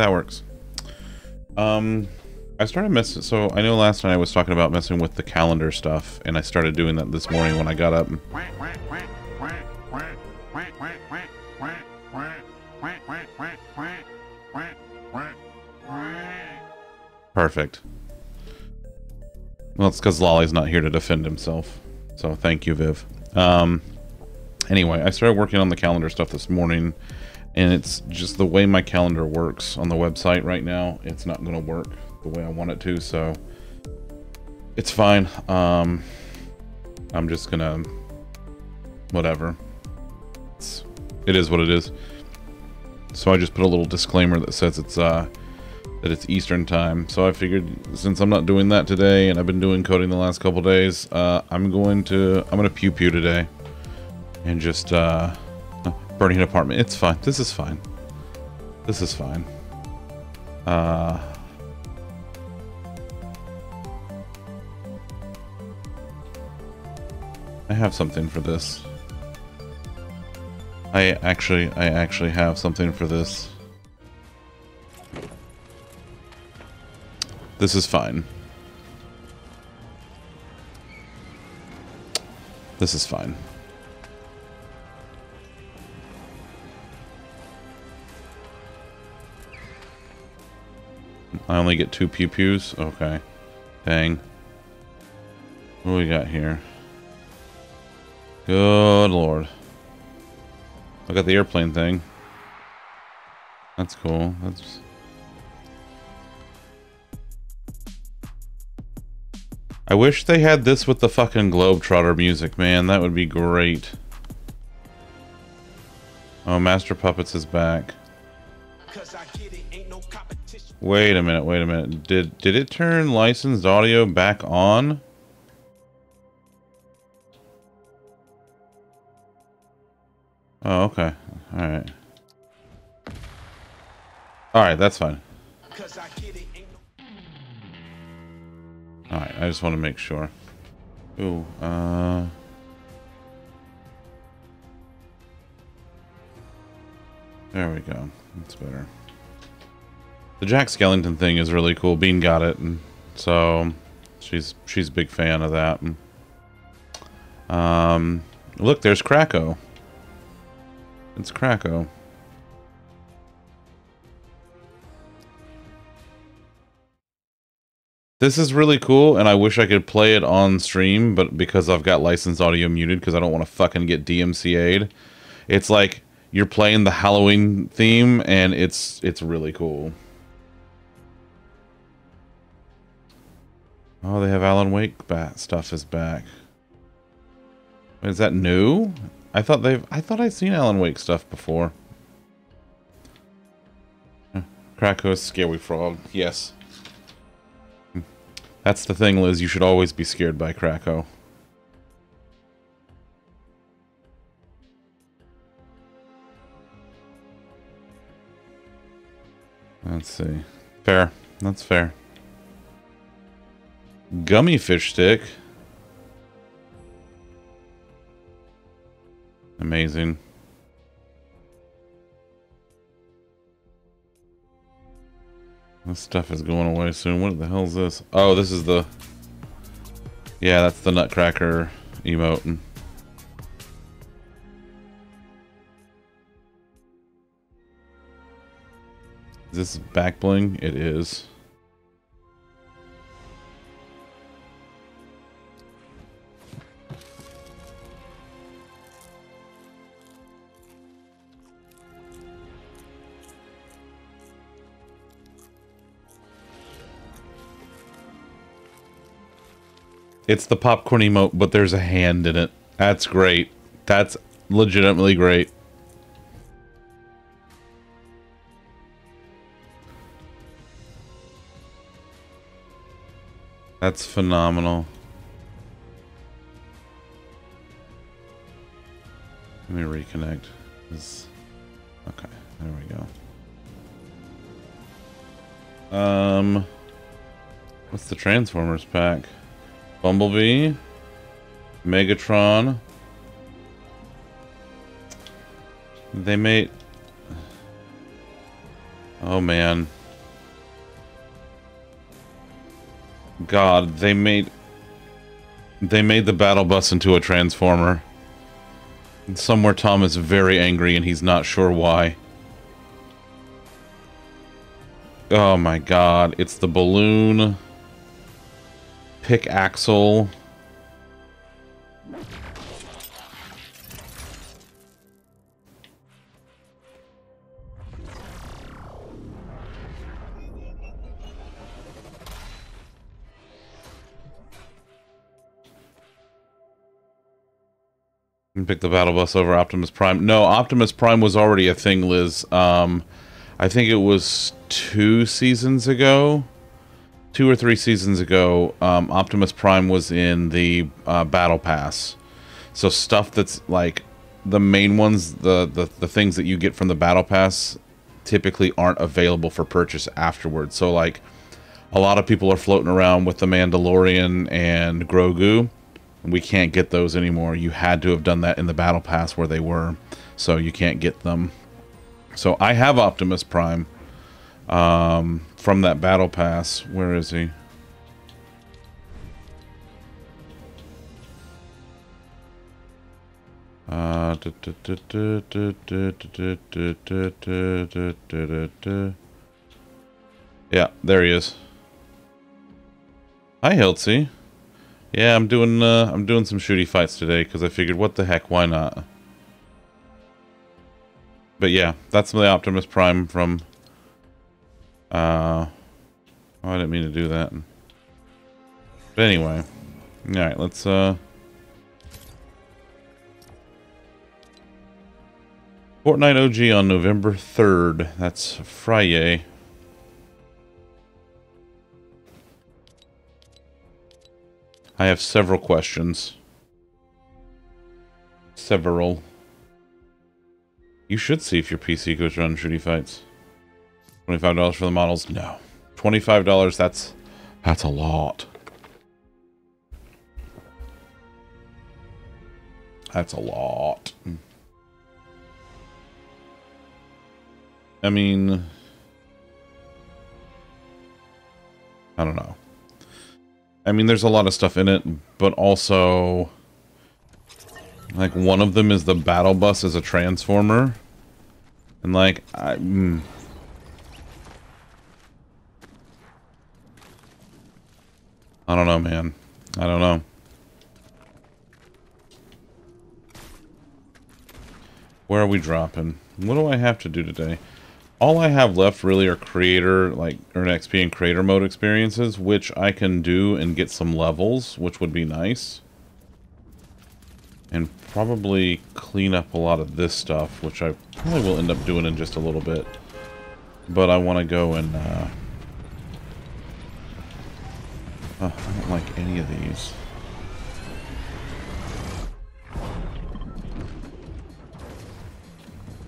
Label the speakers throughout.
Speaker 1: think that works. That works. Um, I started messing. So I know last night I was talking about messing with the calendar stuff, and I started doing that this morning when I got up. Perfect. Well, it's because Lolly's not here to defend himself. So thank you, Viv. Um, anyway, I started working on the calendar stuff this morning, and it's just the way my calendar works on the website right now. It's not going to work the way I want it to, so it's fine. Um, I'm just gonna whatever. It's, it is what it is. So I just put a little disclaimer that says it's uh that it's Eastern time. So I figured since I'm not doing that today and I've been doing coding the last couple days, uh, I'm going to I'm gonna pew pew today and just uh, burning an apartment. It's fine. This is fine. This is fine. Uh, I have something for this. I actually, I actually have something for this. This is fine. This is fine. I only get two pew pews? Okay. Dang. What do we got here? Good lord. I got the airplane thing. That's cool. That's... I wish they had this with the fucking Globetrotter music, man. That would be great. Oh, Master Puppets is back. Wait a minute, wait a minute. Did did it turn licensed audio back on? Oh, okay. Alright. Alright, that's fine. Alright, I just want to make sure. Ooh, uh... There we go. That's better. The Jack Skellington thing is really cool. Bean got it, and so she's she's a big fan of that. Um, look, there's Krakow. It's Krakow. This is really cool, and I wish I could play it on stream, but because I've got licensed audio muted, because I don't want to fucking get DMCA'd, it's like you're playing the Halloween theme, and it's it's really cool. Oh, they have Alan Wake bat stuff is back. Is that new? I thought they've I thought I'd seen Alan Wake stuff before. Krakow's Scary Frog, yes. Hmm. That's the thing, Liz. You should always be scared by Krakow. Let's see. Fair. That's fair. Gummy fish stick. Amazing. This stuff is going away soon. What the hell is this? Oh, this is the... Yeah, that's the Nutcracker emote. Is this back bling? It is. It's the popcorn emote, but there's a hand in it. That's great. That's legitimately great. That's phenomenal. Let me reconnect. This... Okay, there we go. Um, what's the Transformers pack? Bumblebee. Megatron. They made... Oh, man. God, they made... They made the battle bus into a transformer. somewhere Tom is very angry and he's not sure why. Oh my god, it's the balloon pick axle pick the battle bus over Optimus Prime. No, Optimus Prime was already a thing, Liz. Um, I think it was two seasons ago, two or three seasons ago. Um, Optimus Prime was in the uh, Battle Pass. So stuff that's like the main ones, the, the the things that you get from the Battle Pass, typically aren't available for purchase afterwards. So like, a lot of people are floating around with the Mandalorian and Grogu we can't get those anymore. You had to have done that in the battle pass where they were, so you can't get them. So I have Optimus Prime um, from that battle pass. Where is he? Uh, yeah, there he is. Hi, Hiltzy. Yeah, I'm doing uh, I'm doing some shooty fights today because I figured, what the heck, why not? But yeah, that's the Optimus Prime from. Uh, oh, I didn't mean to do that. But anyway, all right, let's uh. Fortnite OG on November 3rd. That's Friday. I have several questions. Several. You should see if your PC goes run shooty fights. $25 for the models? No. $25, that's that's a lot. That's a lot. I mean, I don't know. I mean, there's a lot of stuff in it, but also... Like, one of them is the battle bus as a transformer. And, like, I... Mm, I don't know, man. I don't know. Where are we dropping? What do I have to do today? all I have left really are creator, like, earn XP and creator mode experiences, which I can do and get some levels, which would be nice. And probably clean up a lot of this stuff, which I probably will end up doing in just a little bit. But I want to go and, uh... uh... I don't like any of these.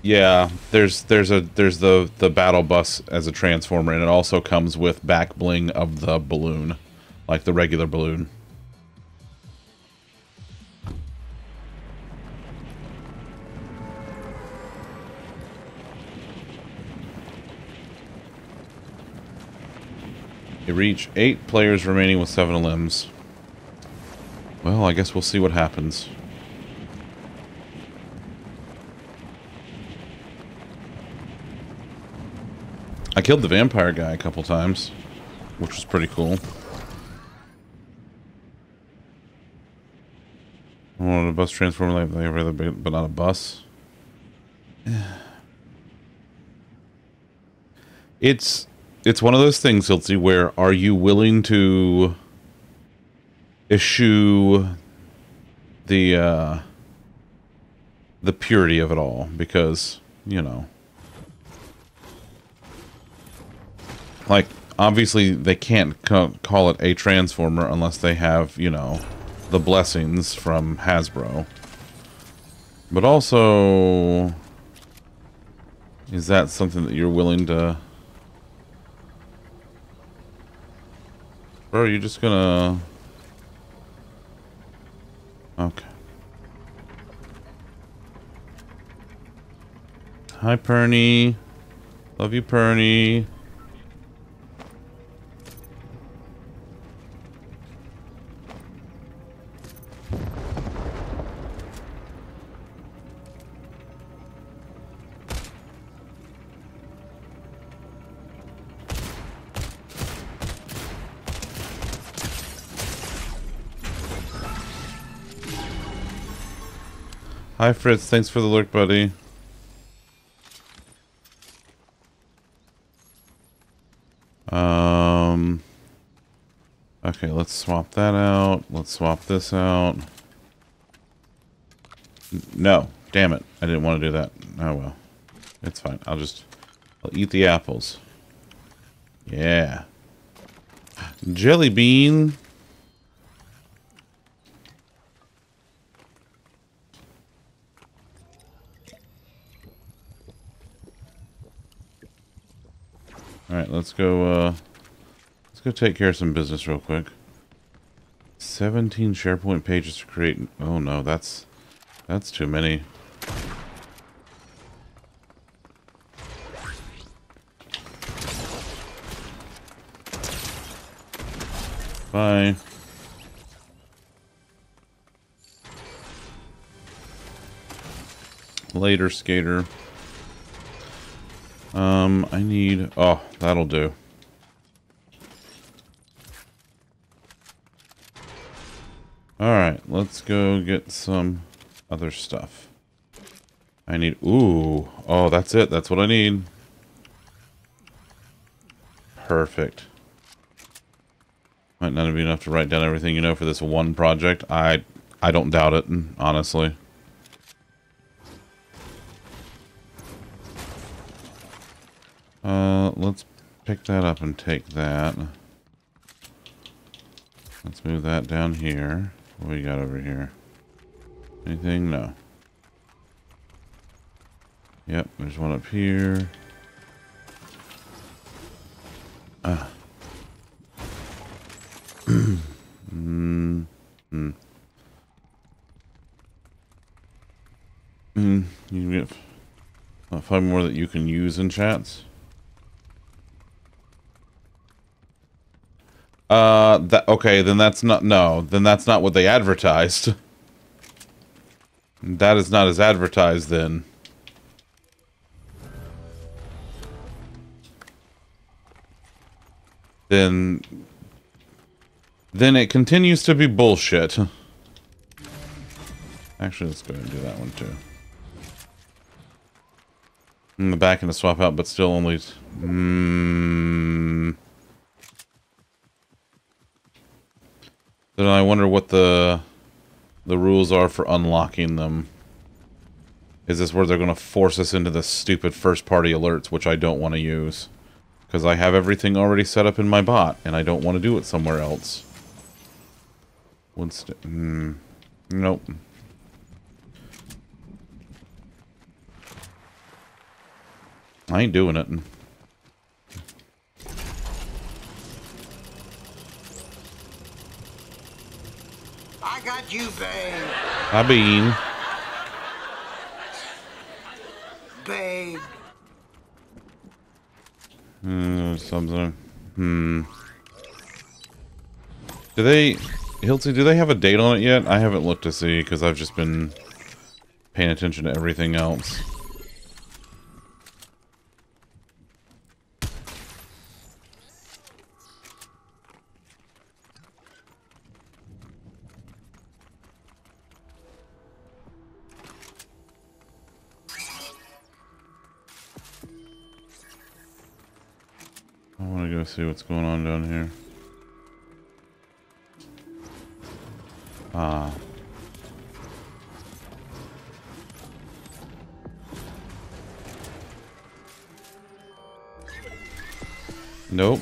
Speaker 1: Yeah, there's there's a there's the the battle bus as a transformer, and it also comes with back bling of the balloon, like the regular balloon. You reach eight players remaining with seven limbs. Well, I guess we'll see what happens. I killed the vampire guy a couple times, which was pretty cool. I wanted a bus transformer like every bit, but not a bus. It's it's one of those things, Siltsy, where are you willing to issue the uh, the purity of it all? Because, you know, like obviously they can't call it a transformer unless they have you know the blessings from Hasbro but also is that something that you're willing to bro you're you just gonna okay hi Perny Love you, Perny. Hi, Fritz. Thanks for the lurk, buddy. Um. Okay, let's swap that out. Let's swap this out. No. Damn it. I didn't want to do that. Oh, well. It's fine. I'll just... I'll eat the apples. Yeah. Jelly bean. Alright, let's go, uh... Let's go take care of some business real quick. 17 SharePoint pages to create... Oh no, that's... That's too many. Bye. Later, skater. Um, I need... Oh, that'll do. Alright, let's go get some other stuff. I need... Ooh. Oh, that's it. That's what I need. Perfect. Might not be enough to write down everything you know for this one project. I I don't doubt it, honestly. Uh, let's pick that up and take that. Let's move that down here. What we got over here? Anything? No. Yep, there's one up here. Ah. mm. Mm. Mm. You get uh, five more that you can use in chats. Uh, that okay. Then that's not no. Then that's not what they advertised. That is not as advertised. Then. Then. Then it continues to be bullshit. Actually, let's go and do that one too. In the back and a swap out, but still only. Hmm. Then I wonder what the the rules are for unlocking them. Is this where they're going to force us into the stupid first-party alerts, which I don't want to use? Because I have everything already set up in my bot, and I don't want to do it somewhere else. Would mm, nope. I ain't doing it.
Speaker 2: got you, babe.
Speaker 1: Hi, Bean.
Speaker 2: Babe.
Speaker 1: Hmm, something. Hmm. Do they... Hilty, do they have a date on it yet? I haven't looked to see, because I've just been paying attention to everything else. See what's going on down here. Ah. Nope.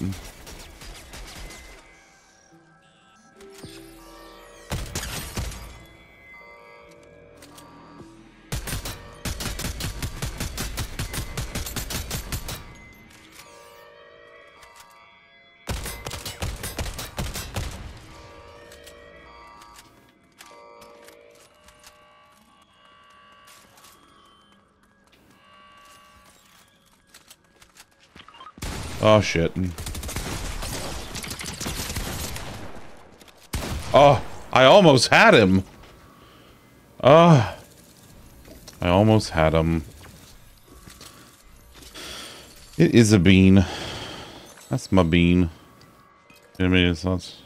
Speaker 1: Oh, shit. Oh, I almost had him. Oh, I almost had him. It is a bean. That's my bean. Anybody thoughts?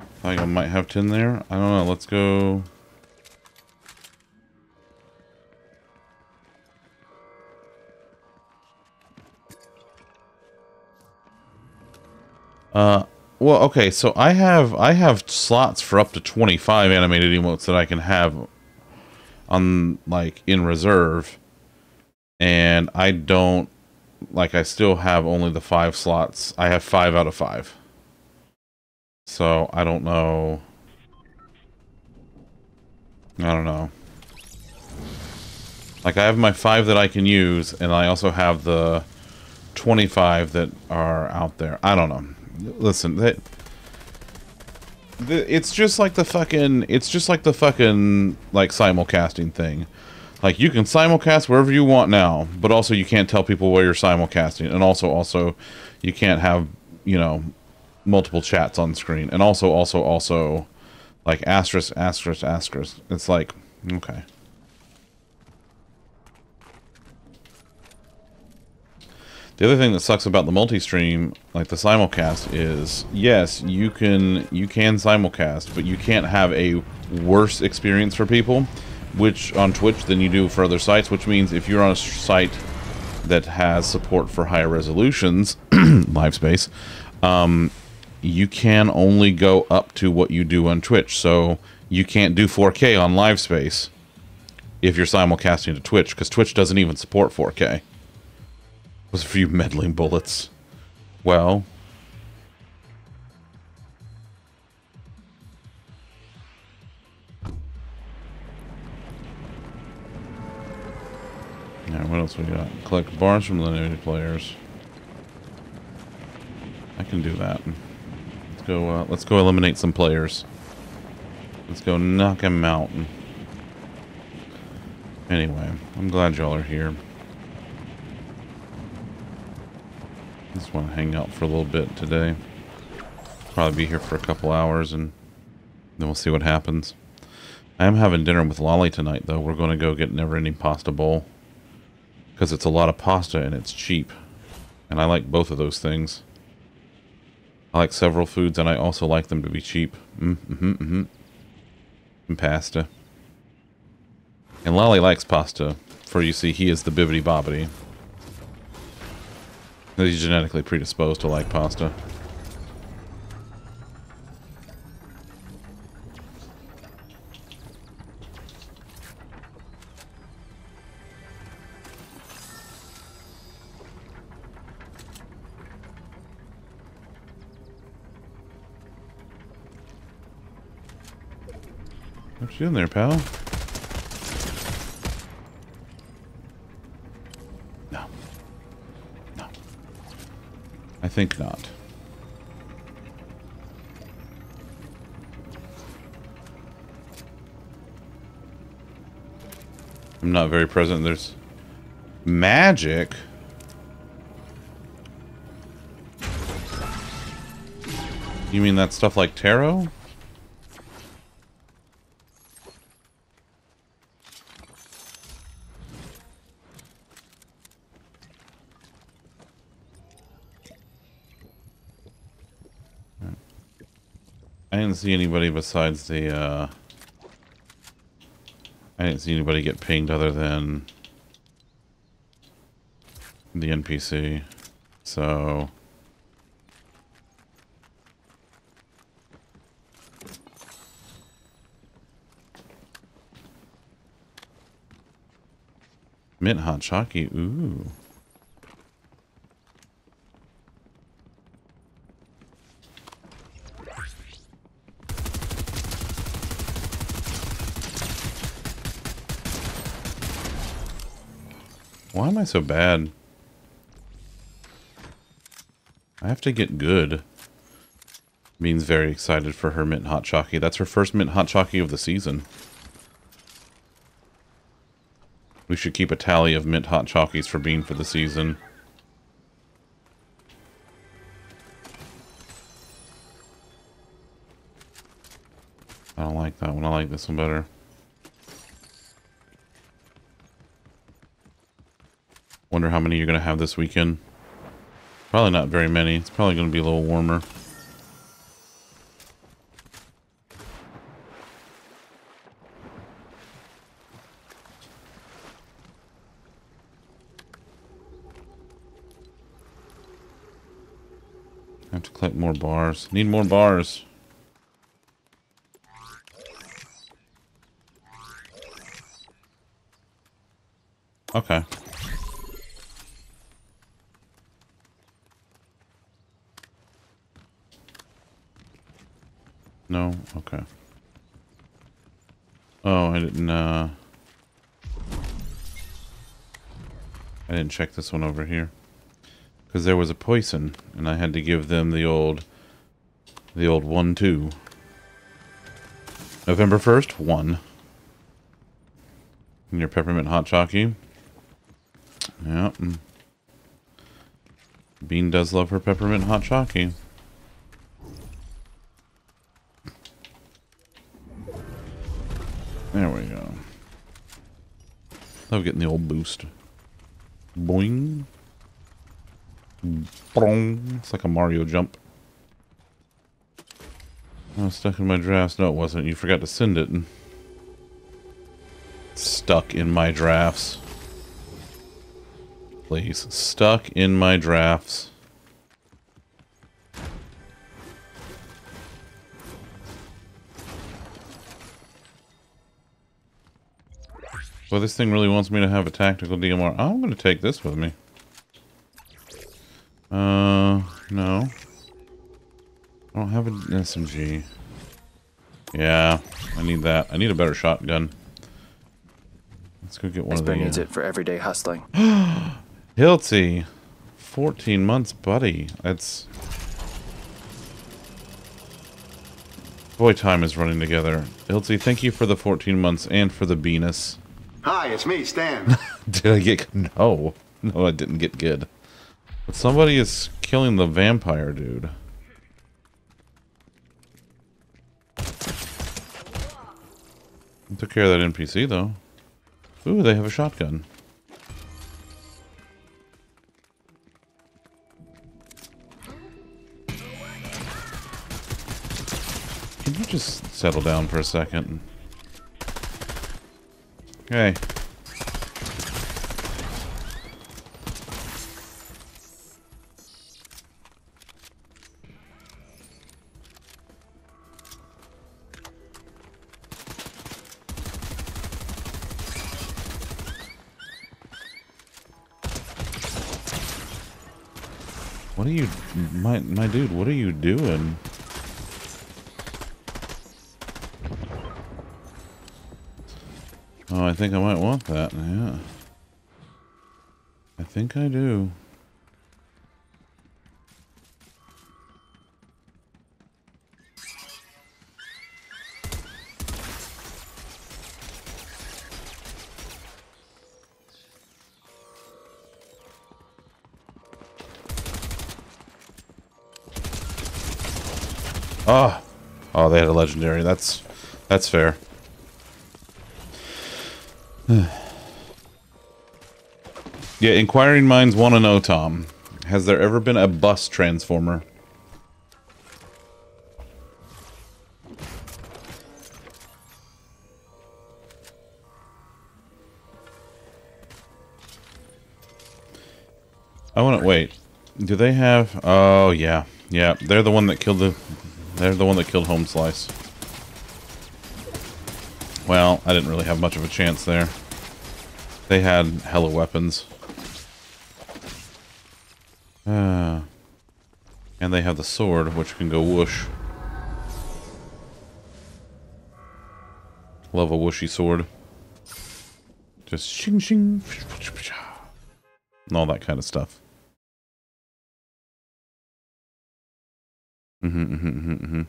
Speaker 1: I think I might have 10 there. I don't know. Let's go. Uh, well, okay, so I have I have slots for up to 25 animated emotes that I can have on like in reserve. And I don't like I still have only the 5 slots. I have 5 out of 5. So, I don't know. I don't know. Like I have my 5 that I can use and I also have the 25 that are out there. I don't know listen, that it's just like the fucking it's just like the fucking like simulcasting thing. Like you can simulcast wherever you want now, but also you can't tell people where you're simulcasting, and also also you can't have you know multiple chats on screen, and also also also like asterisk asterisk asterisk. It's like okay. The other thing that sucks about the multi-stream, like the simulcast, is yes, you can you can simulcast, but you can't have a worse experience for people, which on Twitch than you do for other sites. Which means if you're on a site that has support for higher resolutions, live space, um, you can only go up to what you do on Twitch. So you can't do 4K on live space if you're simulcasting to Twitch because Twitch doesn't even support 4K was a few meddling bullets. Well... Yeah, what else we got? Collect bars from eliminated players. I can do that. Let's go. Uh, let's go eliminate some players. Let's go knock them out. Anyway, I'm glad y'all are here. Just want to hang out for a little bit today. Probably be here for a couple hours and then we'll see what happens. I am having dinner with Lolly tonight though. We're going to go get Never Ending Pasta Bowl. Because it's a lot of pasta and it's cheap. And I like both of those things. I like several foods and I also like them to be cheap. Mm-hmm, mm-hmm. And pasta. And Lolly likes pasta. For you see, he is the bibbity bobbity. He's genetically predisposed to like pasta. What you doing there, pal? I think not. I'm not very present. There's magic. You mean that stuff like tarot? I didn't see anybody besides the, uh... I didn't see anybody get pinged other than the NPC. So... Mint hot chalky, ooh. Why am I so bad? I have to get good. Means very excited for her mint hot chocky. That's her first mint hot chocky of the season. We should keep a tally of mint hot chockies for Bean for the season. I don't like that one. I like this one better. Wonder how many you're going to have this weekend. Probably not very many. It's probably going to be a little warmer. I have to collect more bars. Need more bars. Okay. No? Okay. Oh, I didn't, uh... I didn't check this one over here. Because there was a poison, and I had to give them the old... The old 1-2. November 1st, 1. And your peppermint hot chalky. Yep. Bean does love her peppermint hot chalky. Love getting the old boost. Boing. Boing. It's like a Mario jump. I was stuck in my drafts. No, it wasn't. You forgot to send it. Stuck in my drafts. Please. Stuck in my drafts. Well, this thing really wants me to have a tactical DMR. I'm going to take this with me. Uh, no. I don't have an SMG. Yeah, I need that. I need a better shotgun. Let's go get one
Speaker 3: Expert
Speaker 1: of the...
Speaker 3: needs
Speaker 1: uh,
Speaker 3: it for everyday hustling.
Speaker 1: Hilty. 14 months, buddy. That's... Boy, time is running together. Hilty, thank you for the 14 months and for the Venus.
Speaker 4: Hi, it's me, Stan.
Speaker 1: Did I get... No. No, I didn't get good. But somebody is killing the vampire dude. Took care of that NPC, though. Ooh, they have a shotgun. Can you just settle down for a second? Hey. What are you, my my dude? What are you doing? Oh, I think I might want that. Yeah, I think I do. Oh, oh, they had a legendary. That's that's fair. yeah, inquiring minds want to know, Tom. Has there ever been a bus transformer? I want to wait. Do they have? Oh yeah, yeah. They're the one that killed the. They're the one that killed Home Slice. Well, I didn't really have much of a chance there. They had hella weapons. Uh, and they have the sword, which can go whoosh. Love a whooshy sword. Just shing shing. And all that kind of stuff. Mm-hmm, mm-hmm, mm-hmm,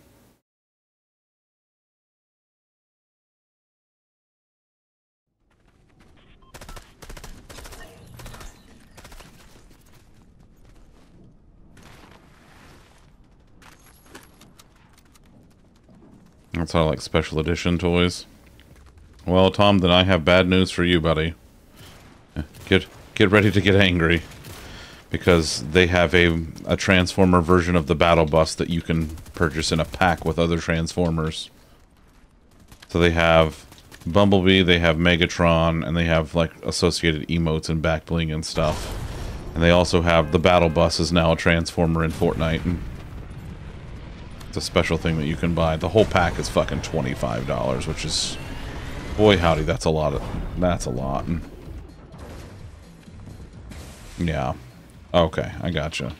Speaker 1: That's all like special edition toys. Well, Tom, then I have bad news for you, buddy. Get get ready to get angry. Because they have a, a Transformer version of the Battle Bus that you can purchase in a pack with other Transformers. So they have Bumblebee, they have Megatron, and they have like associated emotes and back bling and stuff. And they also have the Battle Bus is now a Transformer in Fortnite. A special thing that you can buy. The whole pack is fucking $25, which is... Boy howdy, that's a lot of... That's a lot. Hmm. Yeah. Okay, I gotcha.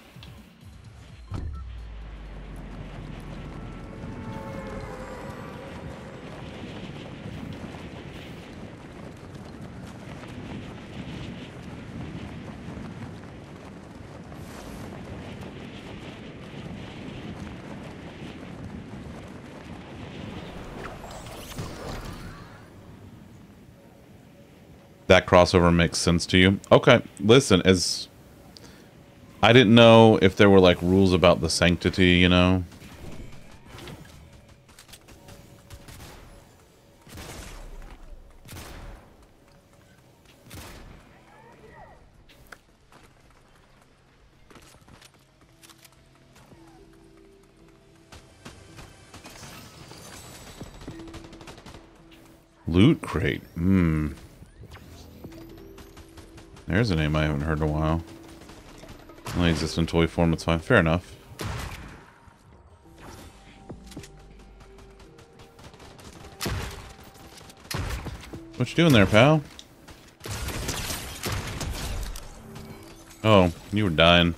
Speaker 1: That crossover makes sense to you. Okay, listen, as I didn't know if there were like rules about the sanctity, you know. Name I haven't heard in a while. Only exists in toy form, it's fine. Fair enough. What you doing there, pal? Oh, you were dying.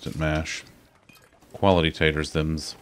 Speaker 1: Instant Mash. Quality taters, thems.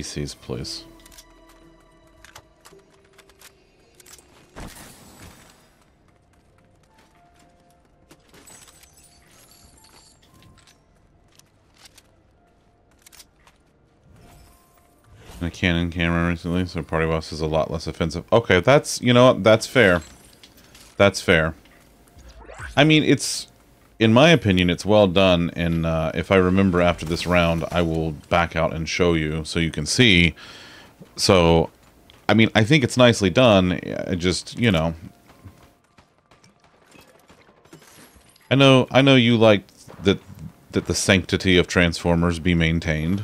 Speaker 1: NPCs, please. A Canon camera recently, so Party Boss is a lot less offensive. Okay, that's, you know that's fair. That's fair. I mean, it's, in my opinion, it's well done, and uh, if I remember after this round, I will back out and show you so you can see. So, I mean, I think it's nicely done. I just, you know, I know, I know you like that that the sanctity of Transformers be maintained.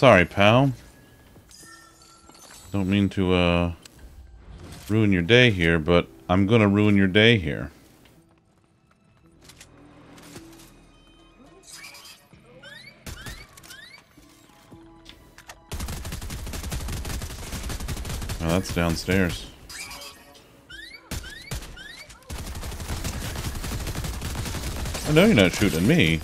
Speaker 1: Sorry, pal. Don't mean to, uh, ruin your day here, but I'm gonna ruin your day here. Oh, that's downstairs. I know you're not shooting me.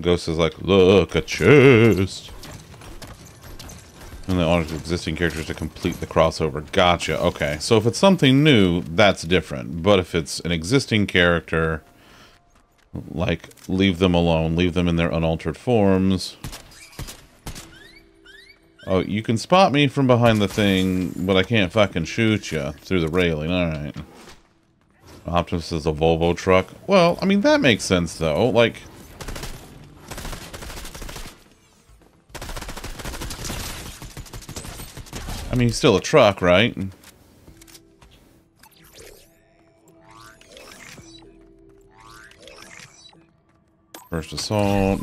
Speaker 1: Ghost is like, look, a chest. And the honors existing characters to complete the crossover. Gotcha. Okay. So if it's something new, that's different. But if it's an existing character, like, leave them alone. Leave them in their unaltered forms. Oh, you can spot me from behind the thing, but I can't fucking shoot you through the railing. Alright. Optimus is a Volvo truck. Well, I mean, that makes sense, though. Like... I mean, he's still a truck, right? First assault.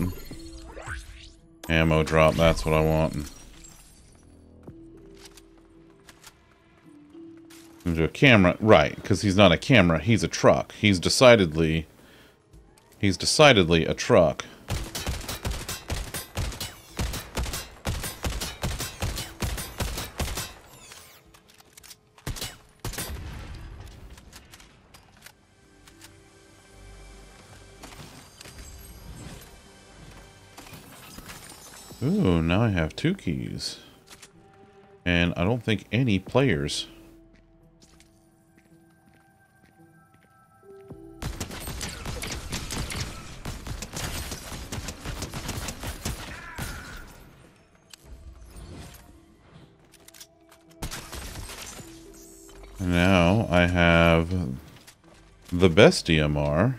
Speaker 1: Ammo drop, that's what I want. Into a camera, right, because he's not a camera, he's a truck. He's decidedly... He's decidedly a truck. Now I have two keys. And I don't think any players. Now I have the best DMR.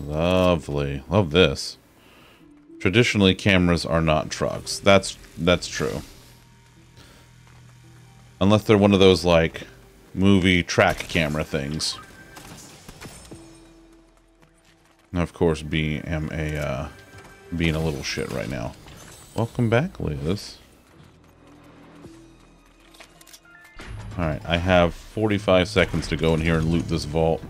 Speaker 1: Lovely. Love this. Traditionally, cameras are not trucks. That's that's true. Unless they're one of those, like, movie track camera things. And of course, being am a uh, being a little shit right now. Welcome back, Liz. Alright, I have 45 seconds to go in here and loot this vault.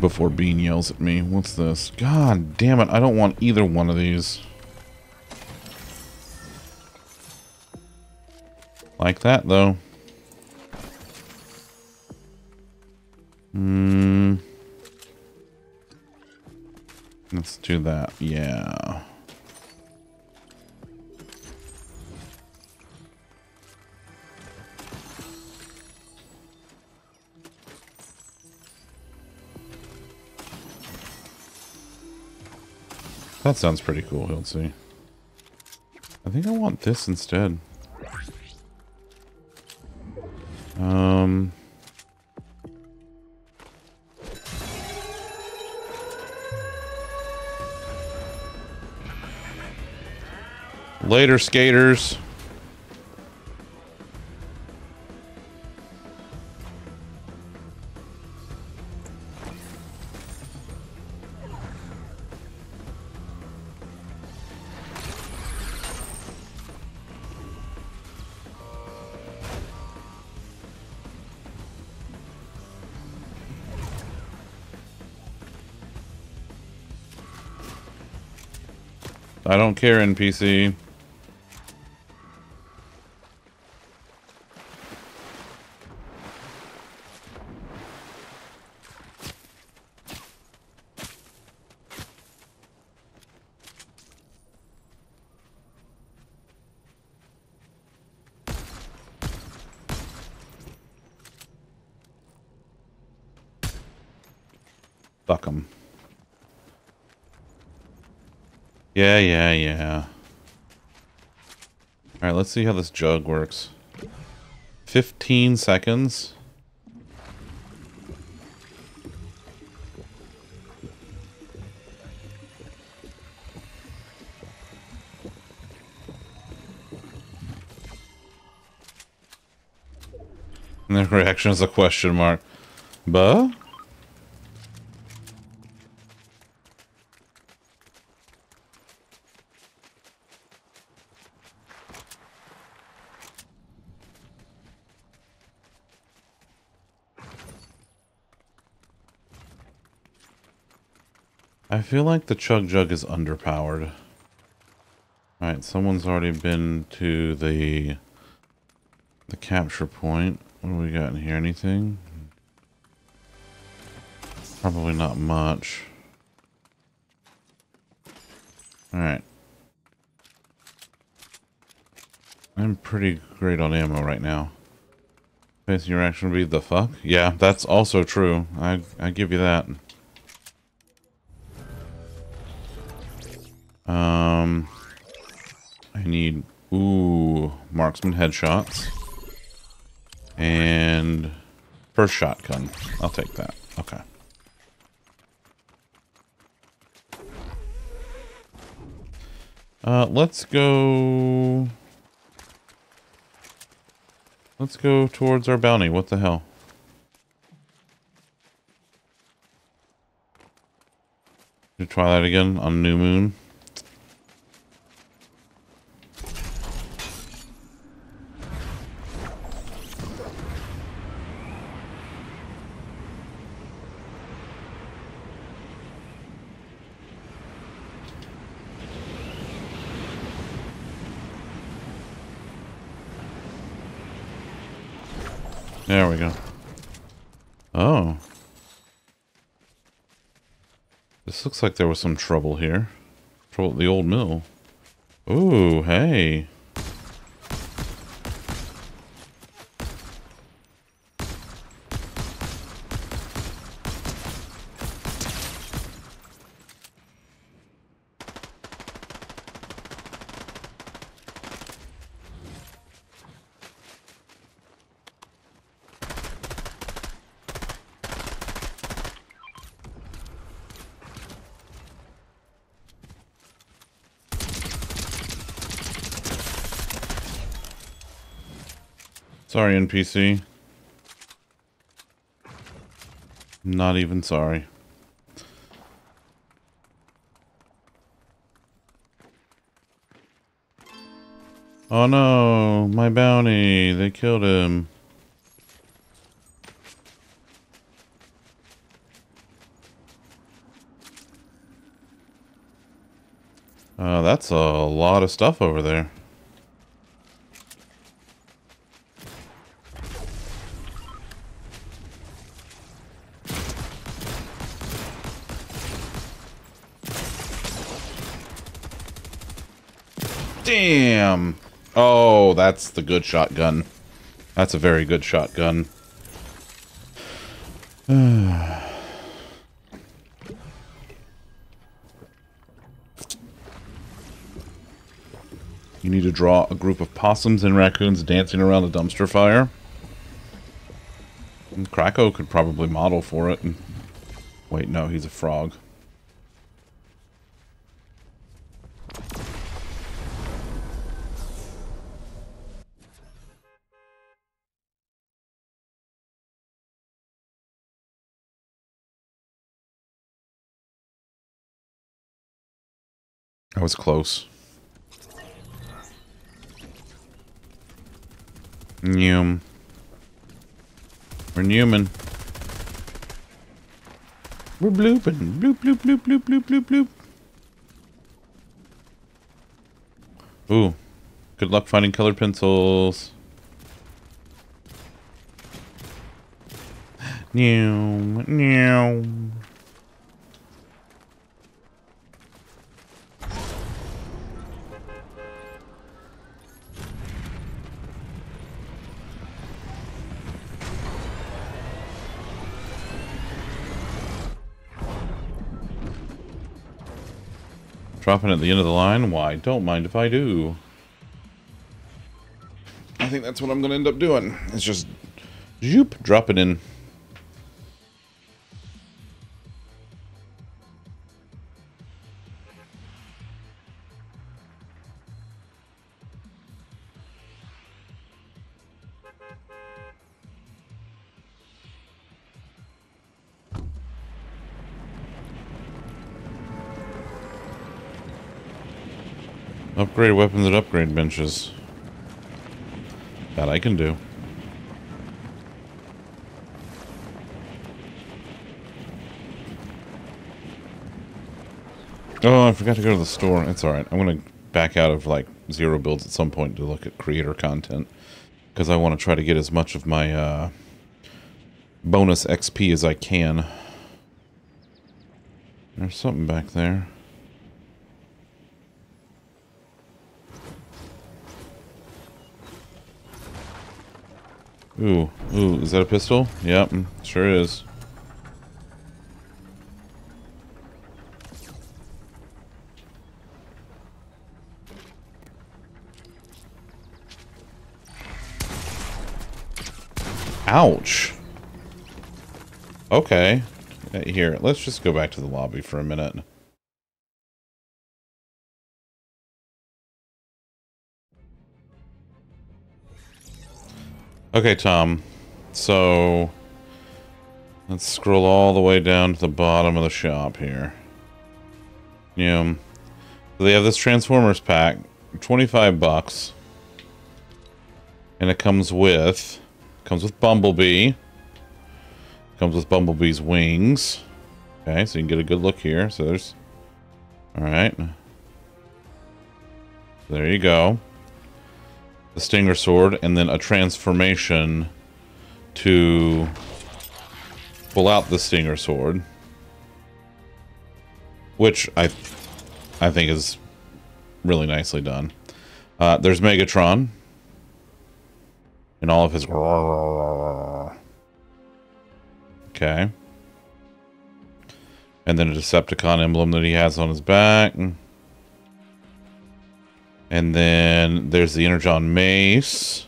Speaker 1: Before Bean yells at me. What's this? God damn it, I don't want either one of these. Like that, though. Hmm. Let's do that. Yeah. That sounds pretty cool, he'll see. I think I want this instead. Um... Later, skaters. I don't care, NPC. Fuck 'em. Yeah, yeah, yeah. Alright, let's see how this jug works. 15 seconds. And the reaction is a question mark. Buh? I feel like the Chug Jug is underpowered. Alright, someone's already been to the the capture point. What do we got in here? Anything? Probably not much. Alright. I'm pretty great on ammo right now. Facing your action would be the fuck? Yeah, that's also true. I I give you that. Marksman headshots. And first shotgun. I'll take that. Okay. Uh let's go Let's go towards our bounty. What the hell? try that again on New Moon. There we go. Oh. This looks like there was some trouble here. Trouble at the old mill. Ooh, hey. Sorry, NPC. Not even sorry. Oh no, my bounty. They killed him. Uh, that's a lot of stuff over there. Damn. Oh, that's the good shotgun. That's a very good shotgun. you need to draw a group of possums and raccoons dancing around a dumpster fire. And Krakow could probably model for it. Hmm. Wait, no, he's a frog. Was close. Newm. We're Newman. We're blooping. Bloop, bloop, bloop, bloop, bloop, bloop, bloop. Ooh. Good luck finding colored pencils. Meow, meow. Dropping at the end of the line? Why, don't mind if I do. I think that's what I'm going to end up doing. It's just, zoop, drop it in. Upgrade weapons at upgrade benches. That I can do. Oh, I forgot to go to the store. It's alright. I'm going to back out of, like, zero builds at some point to look at creator content. Because I want to try to get as much of my, uh, bonus XP as I can. There's something back there. Ooh, ooh, is that a pistol? Yep, sure is. Ouch. Okay. Here, let's just go back to the lobby for a minute. Okay, Tom. So, let's scroll all the way down to the bottom of the shop here. Yeah. So they have this Transformers pack, 25 bucks. And it comes with comes with Bumblebee. Comes with Bumblebee's wings. Okay, so you can get a good look here. So there's all right. There you go the Stinger Sword, and then a transformation to pull out the Stinger Sword. Which I, I think is really nicely done. Uh, there's Megatron. In all of his... Okay. And then a Decepticon emblem that he has on his back. And then there's the Energon Mace.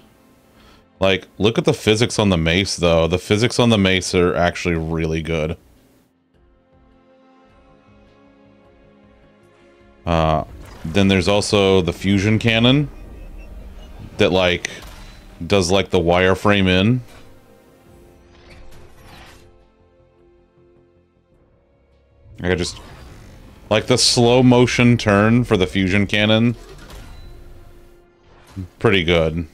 Speaker 1: Like, look at the physics on the mace, though. The physics on the mace are actually really good. Uh, then there's also the fusion cannon that, like, does, like, the wireframe in. I just... Like, the slow motion turn for the fusion cannon pretty good.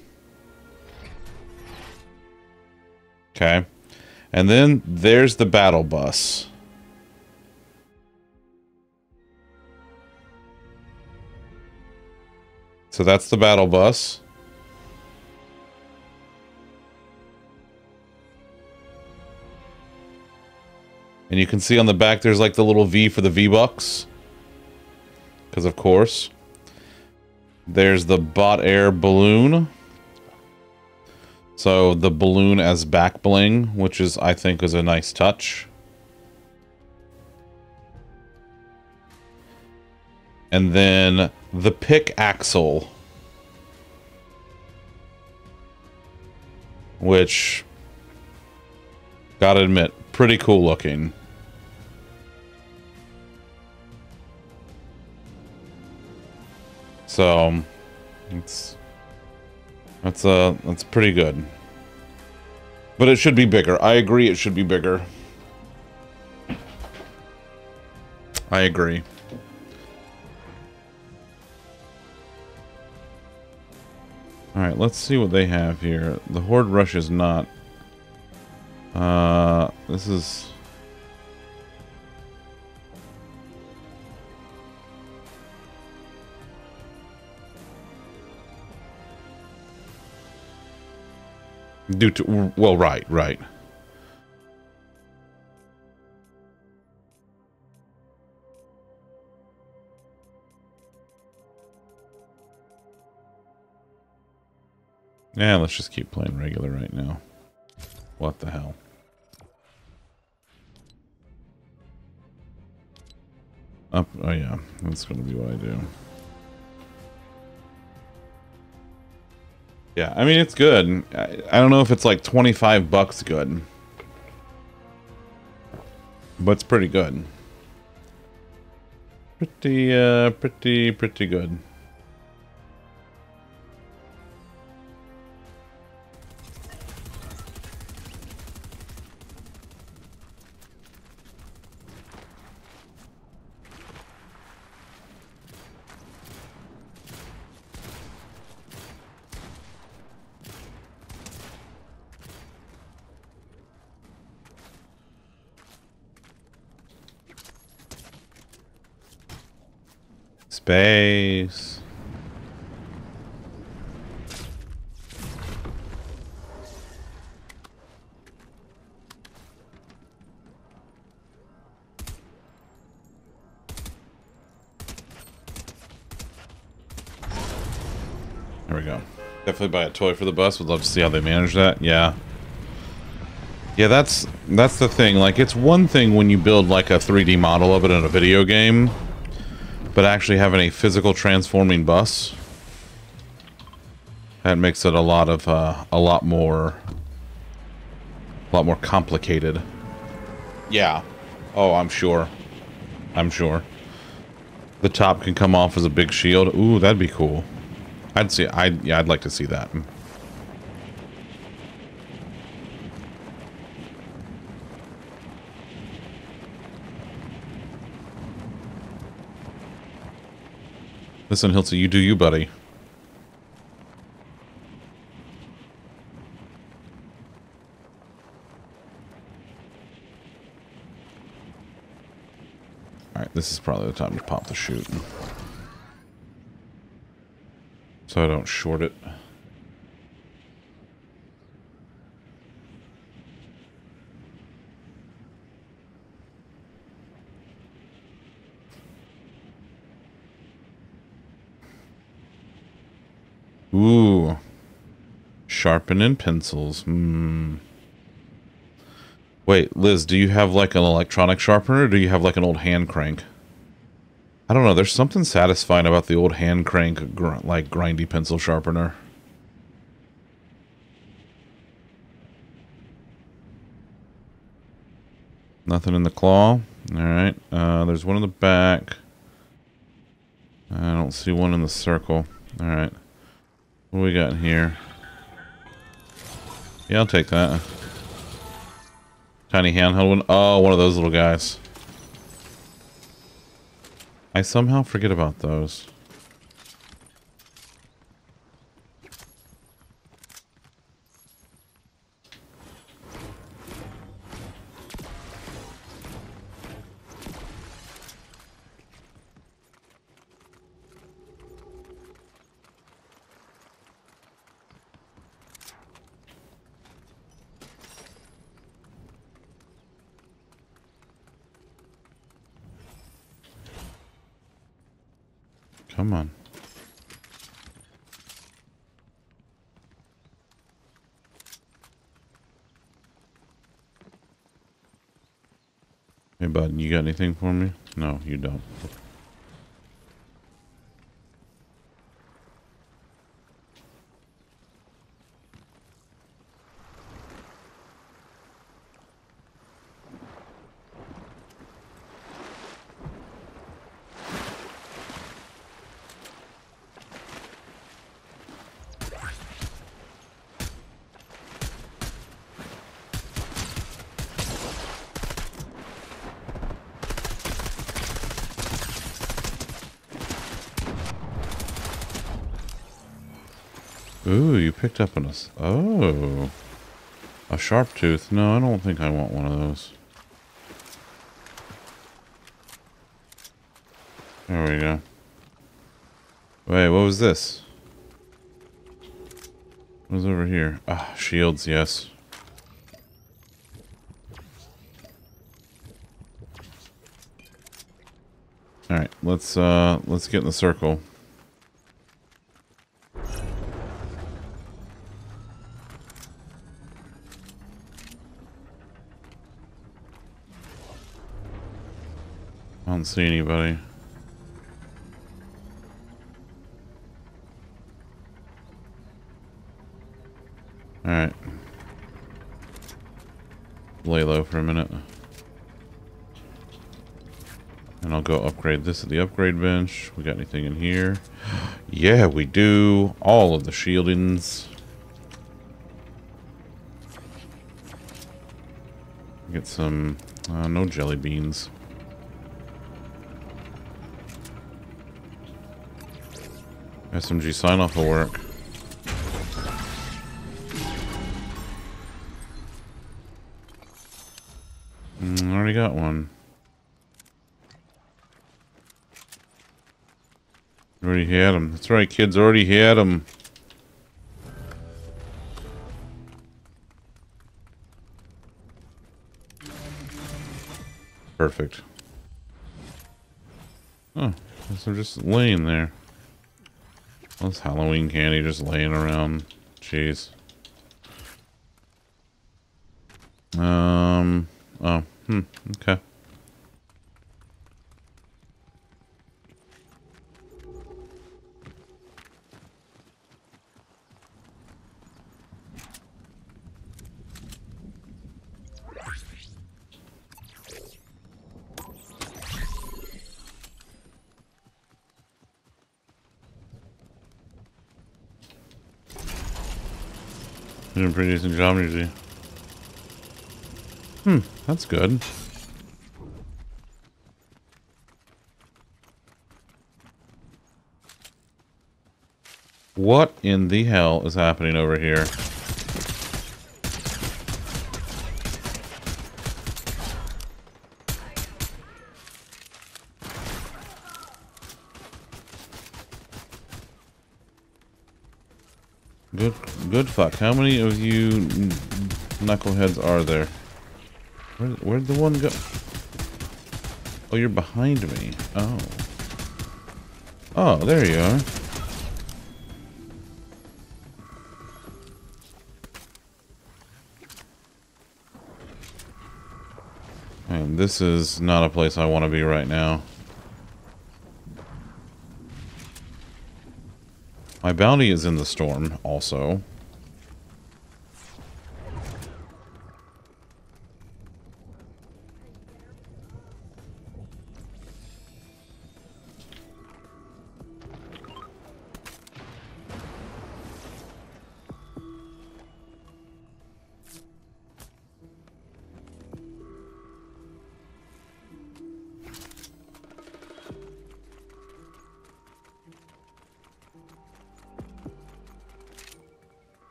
Speaker 1: Okay. And then there's the battle bus. So that's the battle bus. And you can see on the back there's like the little V for the V-Bucks. Because of course. There's the bot air balloon. So the balloon as back bling, which is I think is a nice touch. And then the pick axle. Which gotta admit, pretty cool looking. So it's that's uh that's pretty good. But it should be bigger. I agree it should be bigger. I agree. Alright, let's see what they have here. The Horde Rush is not... Uh, this is... Due to well, right, right. Yeah, let's just keep playing regular right now. What the hell? Up, oh yeah, that's gonna be what I do. Yeah, I mean, it's good. I, I don't know if it's like 25 bucks good. But it's pretty good. Pretty, uh, pretty, pretty good. face. There we go. Definitely buy a toy for the bus. Would love to see how they manage that. Yeah. Yeah, that's that's the thing. Like, it's one thing when you build like a 3D model of it in a video game, but actually having a physical transforming bus that makes it a lot of uh, a lot more a lot more complicated. Yeah. Oh, I'm sure. I'm sure. The top can come off as a big shield. Ooh, that'd be cool. I'd see. I yeah, I'd like to see that. Listen, Hilton, you do you, buddy. Alright, this is probably the time to pop the chute. So I don't short it. Ooh. Sharpening pencils. Hmm. Wait, Liz, do you have like an electronic sharpener or do you have like an old hand crank? I don't know, there's something satisfying about the old hand crank, gr like grindy pencil sharpener. Nothing in the claw. Alright, uh, there's one in the back. I don't see one in the circle. Alright. What we got in here? Yeah, I'll take that. Tiny handheld one. Oh, one of those little guys. I somehow forget about those. Come on. Hey, bud, you got anything for me? No, you don't. Ooh, you picked up on us. Oh. A sharp tooth. No, I don't think I want one of those. There we go. Wait, what was this? What was over here? Ah, shields, yes. Alright, let's uh let's get in the circle. Don't see anybody. Alright. Lay low for a minute. And I'll go upgrade this at the upgrade bench. We got anything in here? yeah, we do. All of the shieldings. Get some... Uh, no jelly beans. SMG sign off will work. Mm, already got one. Already had him. That's right, kids. Already had him. Perfect. Oh, so they're just laying there. This Halloween candy just laying around. Jeez. Um. Oh. Hmm. Okay. Doing a pretty decent usually. Hmm, that's good. What in the hell is happening over here? Good, fuck. How many of you knuckleheads are there? Where, where'd the one go? Oh, you're behind me. Oh. Oh, there you are. And this is not a place I want to be right now. My bounty is in the storm, also.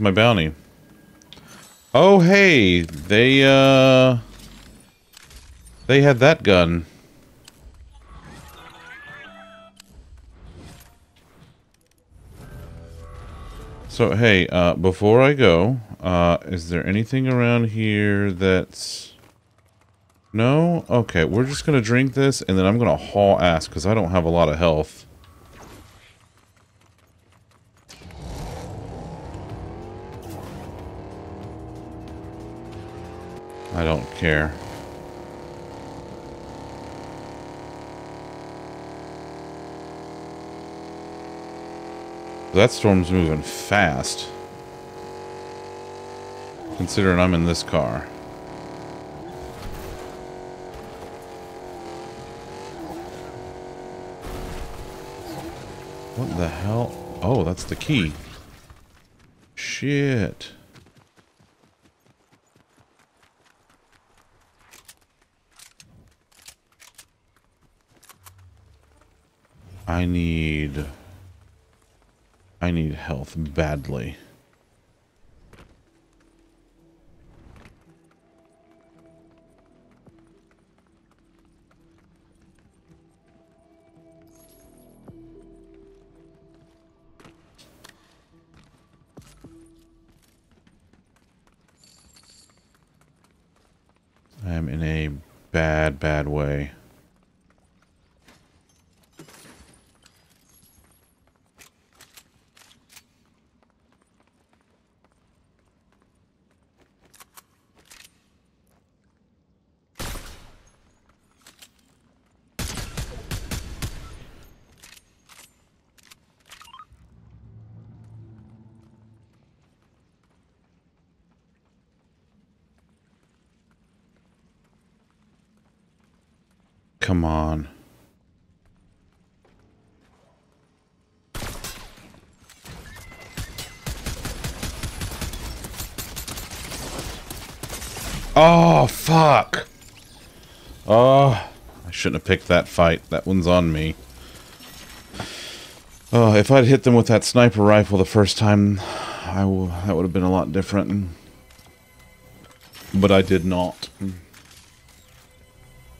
Speaker 1: My bounty. Oh, hey, they, uh... They had that gun. So, hey, uh, before I go, uh, is there anything around here that's... No? Okay, we're just gonna drink this, and then I'm gonna haul ass, because I don't have a lot of health. I don't care. That storm's moving fast. Considering I'm in this car. What the hell? Oh, that's the key. Shit. I need... I need health badly. Shouldn't have picked that fight. That one's on me. Oh, if I'd hit them with that sniper rifle the first time, I w that would have been a lot different. But I did not.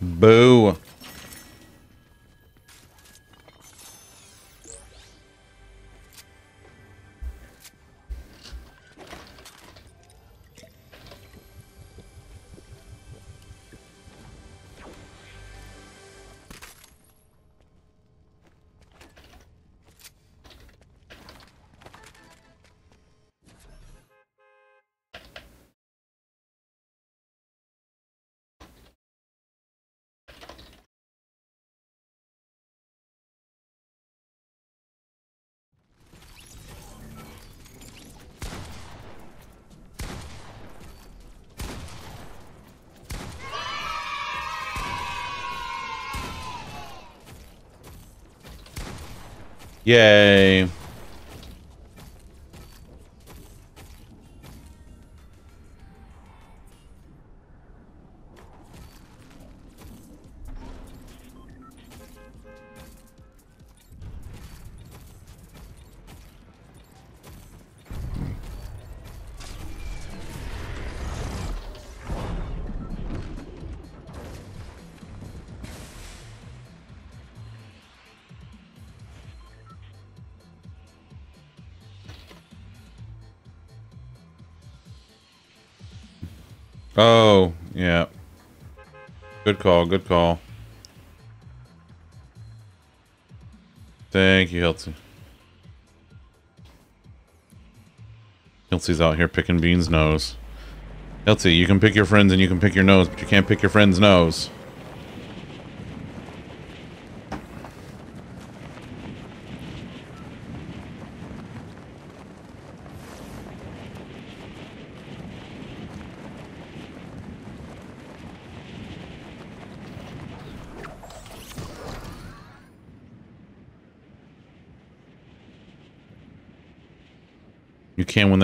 Speaker 1: Boo. Yay. Call, good call. Thank you, Hiltsy. Hiltsy's out here picking Bean's nose. Hiltsy, you can pick your friends and you can pick your nose, but you can't pick your friend's nose.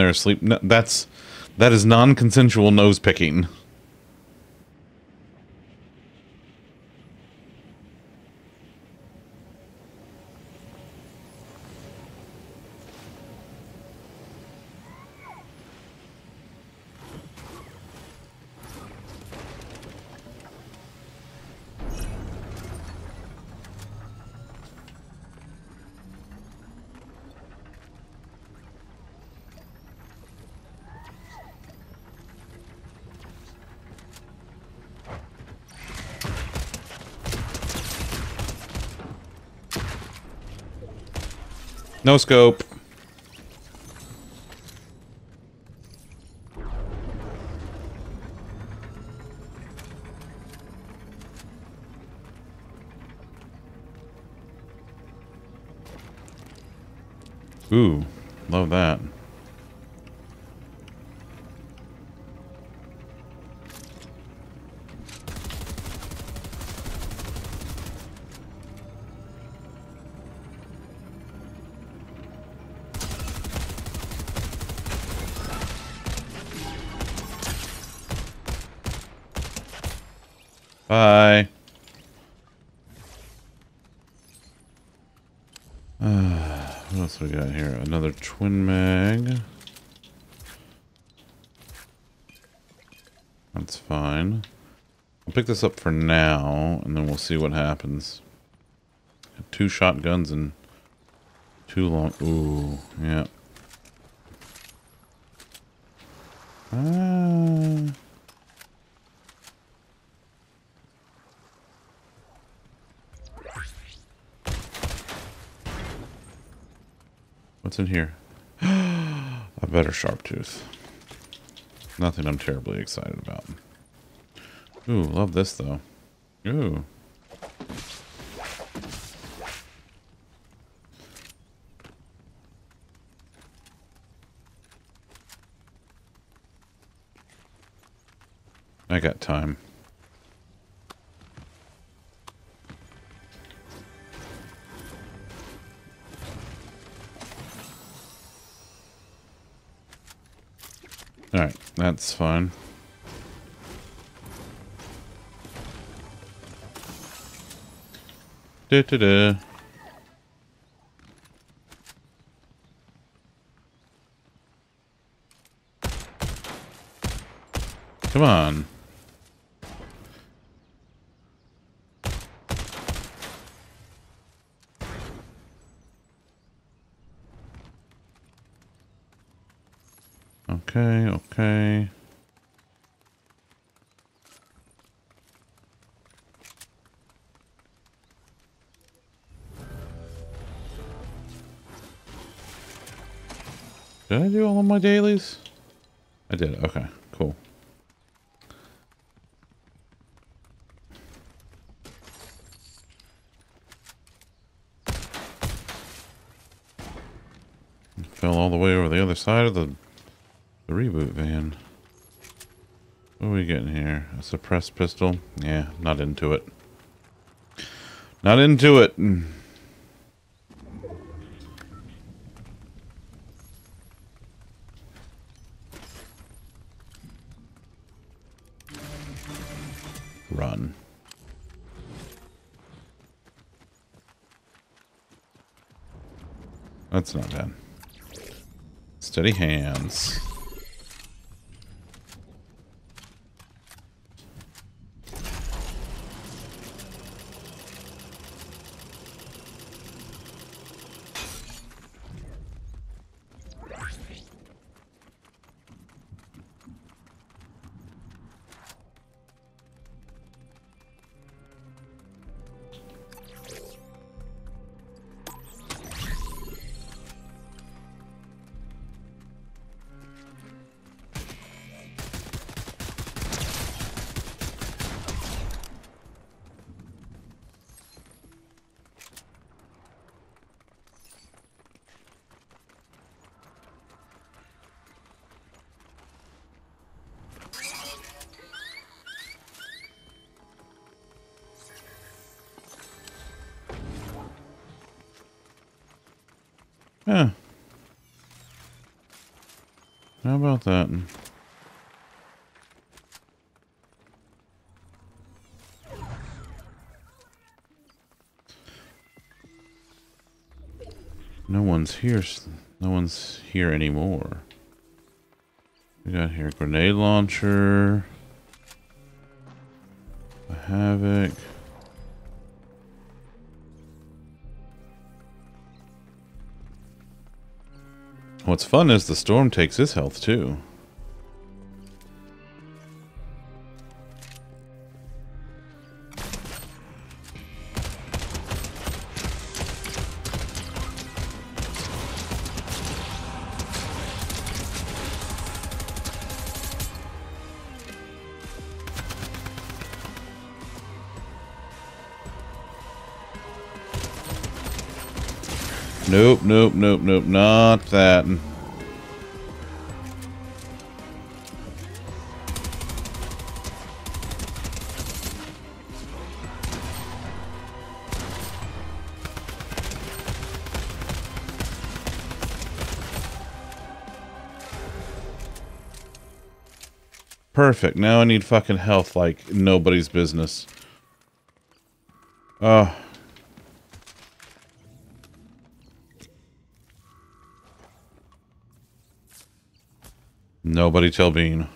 Speaker 1: They're asleep. No, that's that is non-consensual nose picking. No scope. Ooh, pick this up for now, and then we'll see what happens. Two shotguns and two long... Ooh, yeah. Ah... What's in here? A better sharp tooth. Nothing I'm terribly excited about. Ooh, love this though. Ooh. I got time. Alright, that's fine. Da da da. Side of the the reboot van. What are we getting here? A suppressed pistol? Yeah, not into it. Not into it. Steady hands. How about that? No one's here. No one's here anymore. We got here grenade launcher. A havoc. What's fun is the storm takes his health too. Nope, nope, nope, not that. Perfect. Now I need fucking health like nobody's business. Oh. Nobody tell Bean.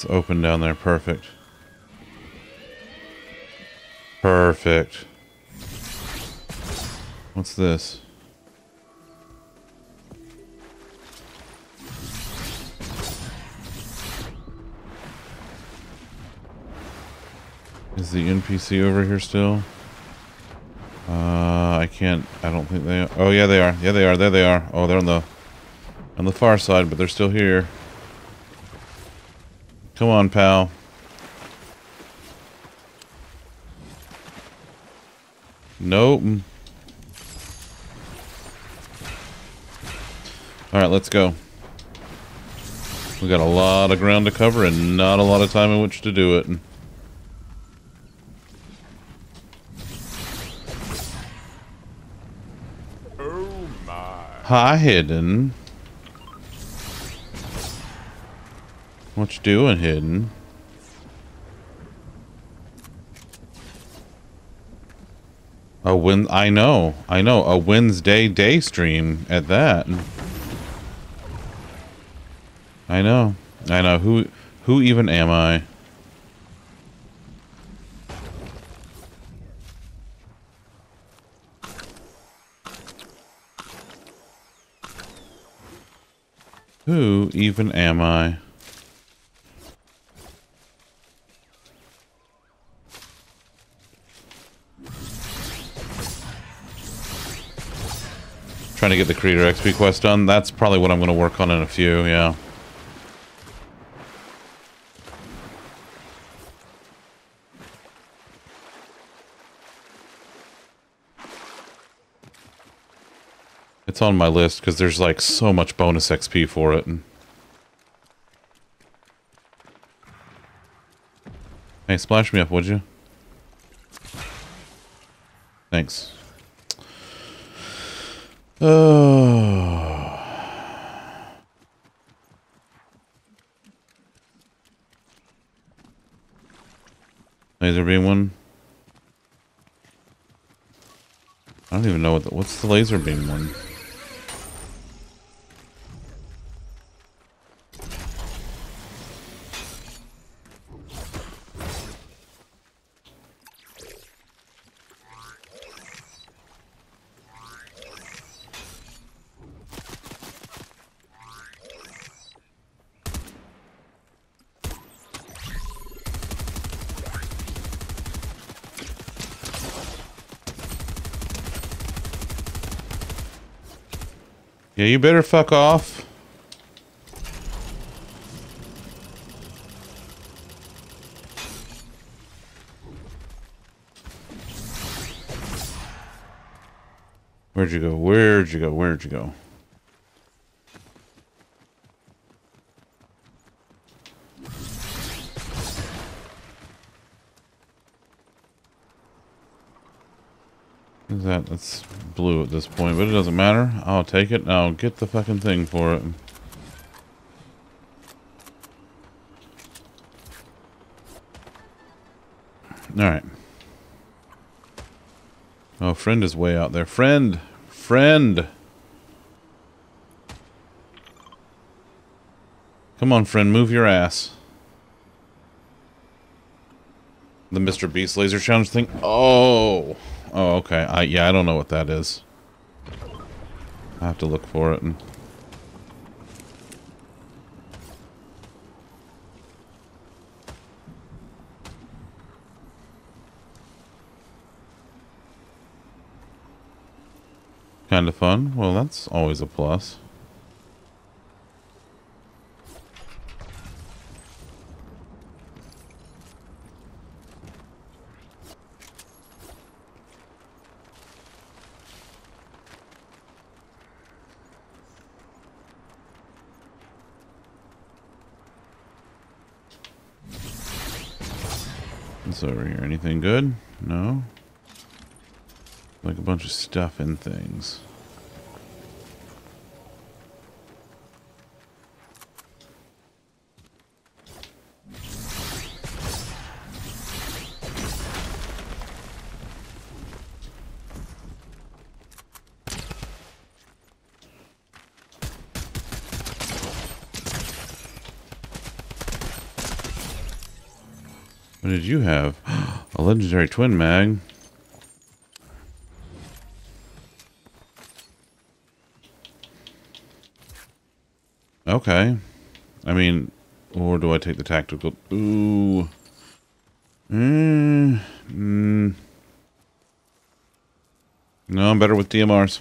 Speaker 1: That's open down there. Perfect. Perfect. What's this? Is the NPC over here still? Uh, I can't. I don't think they. Are. Oh yeah, they are. Yeah, they are. There they are. Oh, they're on the on the far side, but they're still here. Come on, pal. Nope. Alright, let's go. We got a lot of ground to cover and not a lot of time in which to do it.
Speaker 3: Oh my.
Speaker 1: Hi, Hidden. You doing, Hidden? A win I know. I know. A Wednesday day stream at that. I know. I know. Who who even am I? Who even am I? Trying to get the creator XP quest done. That's probably what I'm going to work on in a few, yeah. It's on my list because there's like so much bonus XP for it. And Hey, splash me up, would you? Thanks. Oh. Laser beam one. I don't even know what the, what's the laser beam one. Yeah, you better fuck off. Where'd you go? Where'd you go? Where'd you go? That? That's blue at this point, but it doesn't matter. I'll take it. I'll get the fucking thing for it. Alright. Oh, friend is way out there. Friend! Friend! Come on, friend, move your ass. The Mr. Beast laser challenge thing? Oh! Oh, okay. I yeah, I don't know what that is. I have to look for it. And... Kind of fun. Well, that's always a plus. What's over here? Anything good? No? Like a bunch of stuff and things. What did you have? A legendary twin mag. Okay. I mean, or do I take the tactical? Ooh. Mm, mm. No, I'm better with DMRs.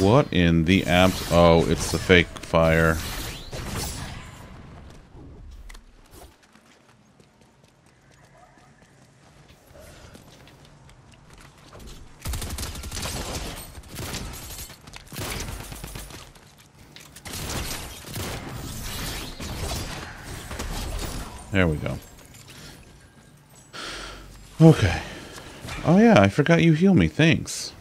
Speaker 1: What in the abs? Oh, it's the fake fire. There we go. Okay. Oh yeah, I forgot you heal me. Thanks.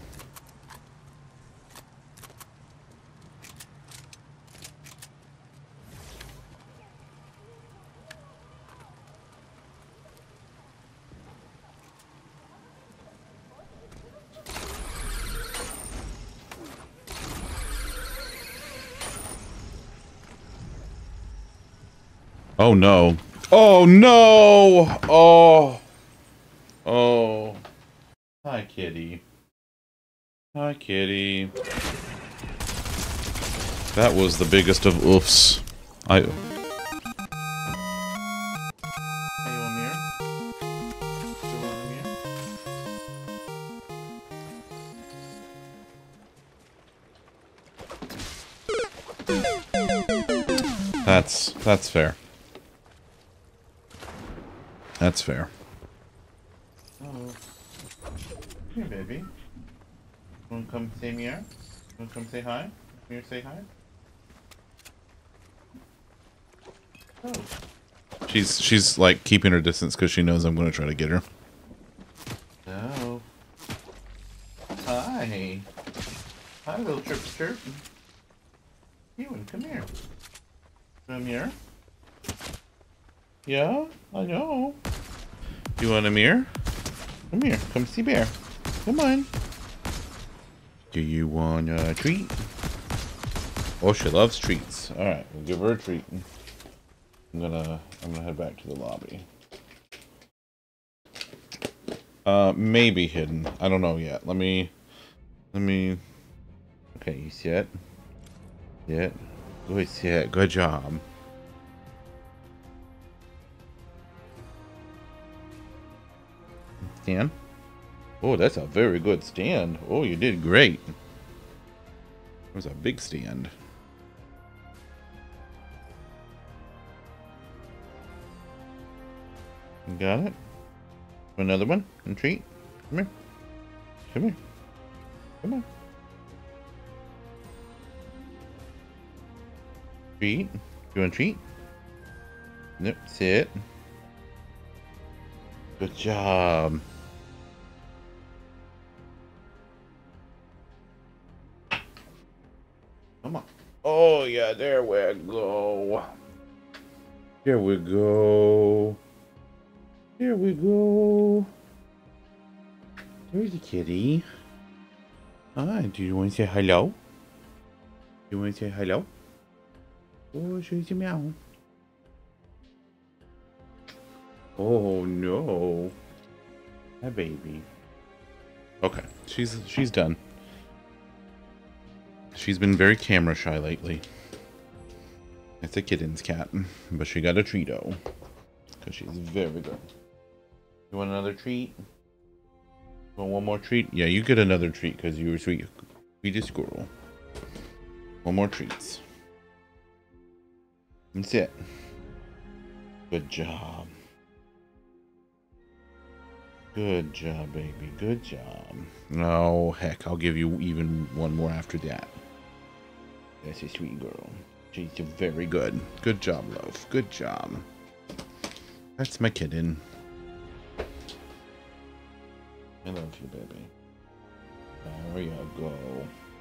Speaker 1: Oh no. Oh no! Oh kitty. Hi, kitty. That was the biggest of oofs. I... That's that's fair. That's fair.
Speaker 3: Oh. Here, baby. Wanna come say meow? Wanna come say hi? Come here, say hi. Oh.
Speaker 1: She's she's like keeping her distance because she knows I'm going to try to get her.
Speaker 3: No. Hi. Hi, little chirp chirp. Ewan, come here. Come here. Yeah, I know.
Speaker 1: You want a mirror?
Speaker 3: Come here. Come see Bear. Come on.
Speaker 1: Do you want a treat? Oh, she loves treats. All right, we'll give her a treat. I'm gonna I'm gonna head back to the lobby. Uh, maybe hidden. I don't know yet. Let me let me. Okay, you sit. Sit. Good it. Good job. Stand. Oh, that's a very good stand. Oh, you did great. That was a big stand. Got it? Another one? And treat? Come here. Come here. Come on. Treat? You want a treat? Nope, sit. Good job. Oh, yeah, there we go. Here we go. Here we go. There's a kitty. Hi, do you want to say hello? Do you want to say hello? Oh, she's a meow. Oh no. Hi baby. Okay, she's she's done. She's been very camera shy lately. It's a kitten's cat, but she got a treato. Because she's very good. You want another treat? Want one more treat? Yeah, you get another treat because you were sweet. Sweetest squirrel. One more treats. That's it. Good job. Good job, baby. Good job. Oh, heck. I'll give you even one more after that. That's a sweet girl. She's very good. Good job, love. Good job. That's my kitten. I love you, baby. There you go.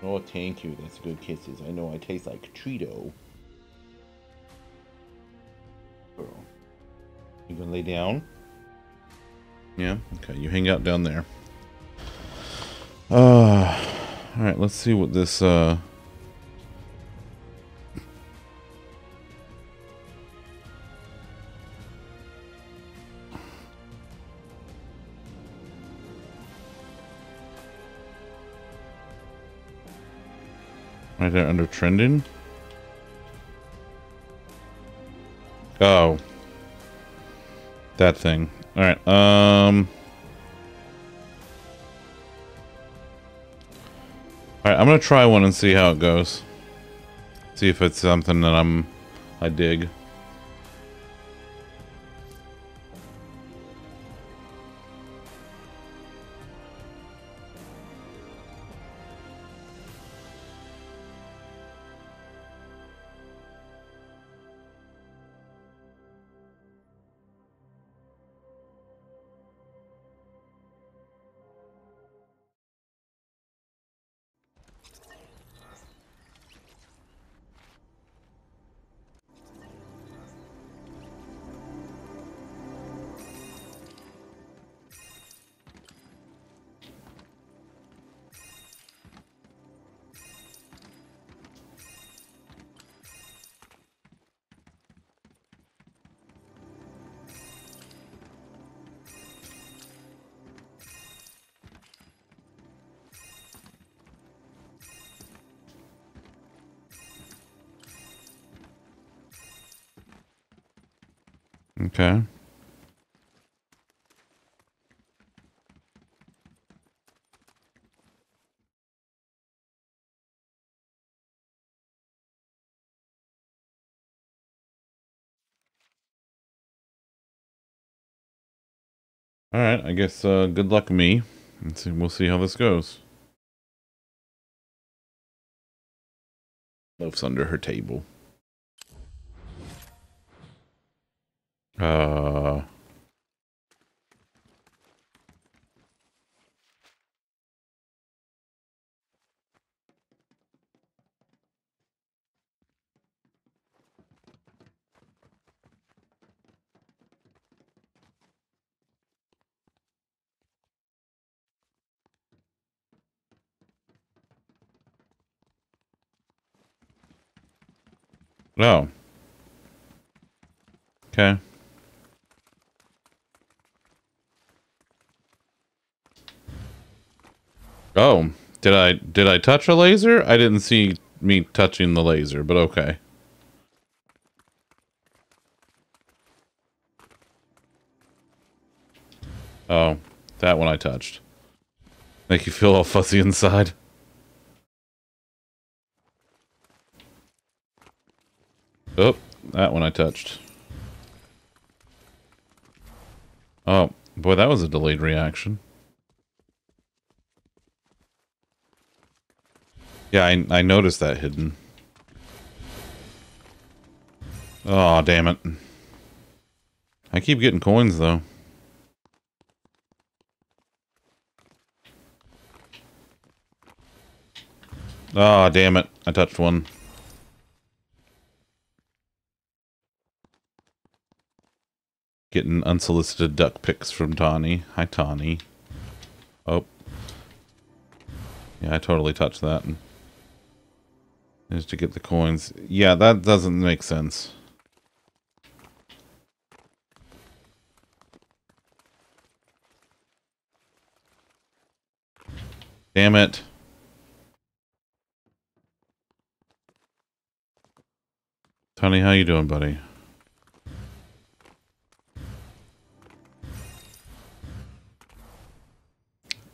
Speaker 1: Oh, thank you. That's good kisses. I know I taste like Treato. Girl. You gonna lay down? Yeah? Okay, you hang out down there. Uh, alright, let's see what this, uh... Right there under trending. Oh. That thing. Alright, um... Alright, I'm gonna try one and see how it goes. See if it's something that I'm... I dig. Okay. All right, I guess uh, good luck me. Let's see, we'll see how this goes. Loaf's under her table. Uh... Oh. Okay. Oh, did I did I touch a laser? I didn't see me touching the laser, but okay. Oh, that one I touched. Make you feel all fuzzy inside. Oh, that one I touched. Oh, boy, that was a delayed reaction. Yeah, I, I noticed that hidden. Oh, damn it. I keep getting coins, though. Oh, damn it. I touched one. Getting unsolicited duck pics from Tawny. Hi, Tawny. Oh. Yeah, I totally touched that. Just to get the coins. Yeah, that doesn't make sense. Damn it. Tony, how you doing, buddy?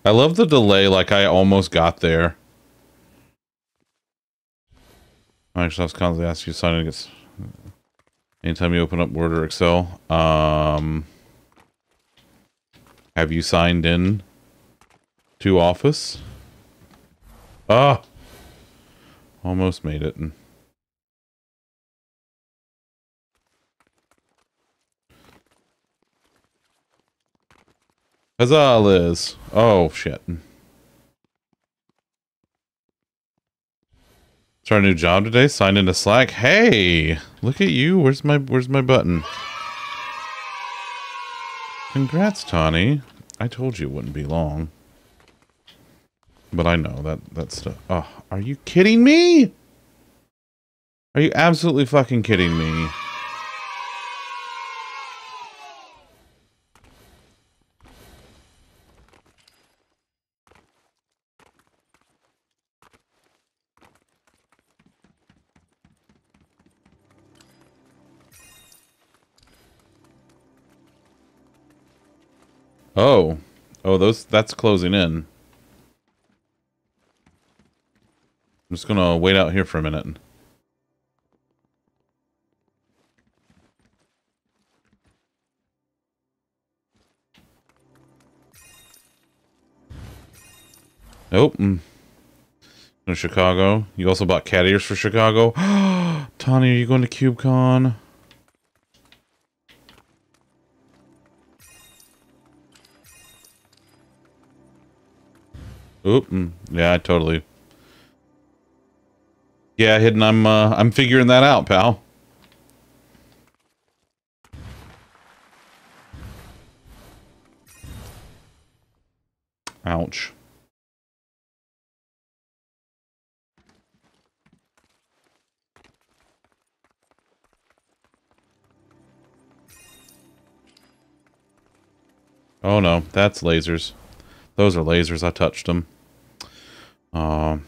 Speaker 1: I love the delay, like I almost got there. Microsoft's constantly asks you to sign in against anytime you open up Word or Excel. Um, have you signed in to Office? Ah! Almost made it. Huzzah, Liz. Oh, shit. Start a new job today. Signed into Slack. Hey, look at you. Where's my Where's my button? Congrats, Tawny. I told you it wouldn't be long. But I know that that stuff. Oh, are you kidding me? Are you absolutely fucking kidding me? Oh. Oh, those that's closing in. I'm just gonna wait out here for a minute. Nope. Mm. No Chicago. You also bought cat ears for Chicago. Tawny, are you going to KubeCon? Oop, mm, yeah, I totally. Yeah, hidden. I'm uh, I'm figuring that out, pal. Ouch. Oh no, that's lasers. Those are lasers. I touched them. Um,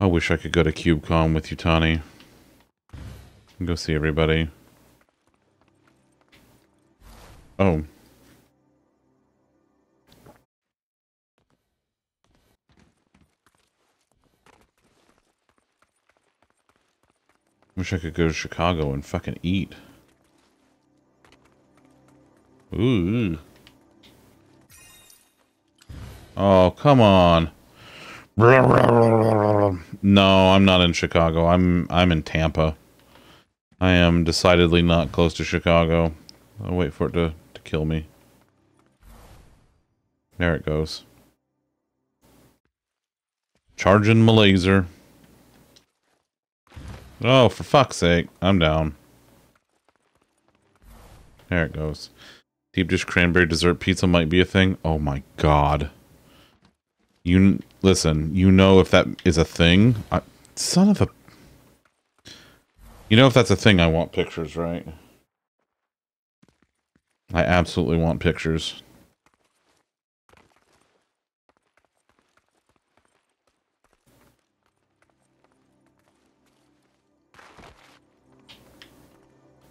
Speaker 1: I wish I could go to KubeCon with you, Tawny. Go see everybody. Oh. Wish I could go to Chicago and fucking eat. Ooh. Oh, come on. No, I'm not in Chicago. I'm I'm in Tampa. I am decidedly not close to Chicago. I'll wait for it to, to kill me. There it goes. Charging my laser. Oh, for fuck's sake. I'm down. There it goes. Deep dish cranberry dessert pizza might be a thing. Oh my god. You listen. You know if that is a thing. I, son of a. You know if that's a thing. I want pictures, right? I absolutely want pictures.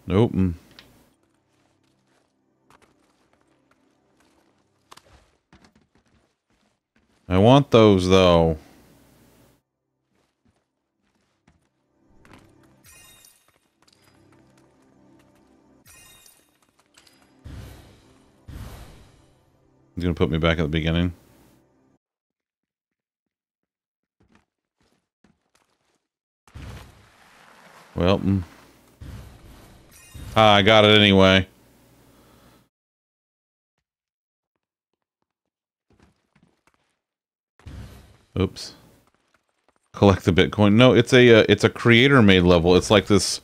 Speaker 1: Nope. Mm. I want those though. He's gonna put me back at the beginning. Well, mm. ah, I got it anyway. Oops. Collect the Bitcoin. No, it's a uh, it's a creator made level. It's like this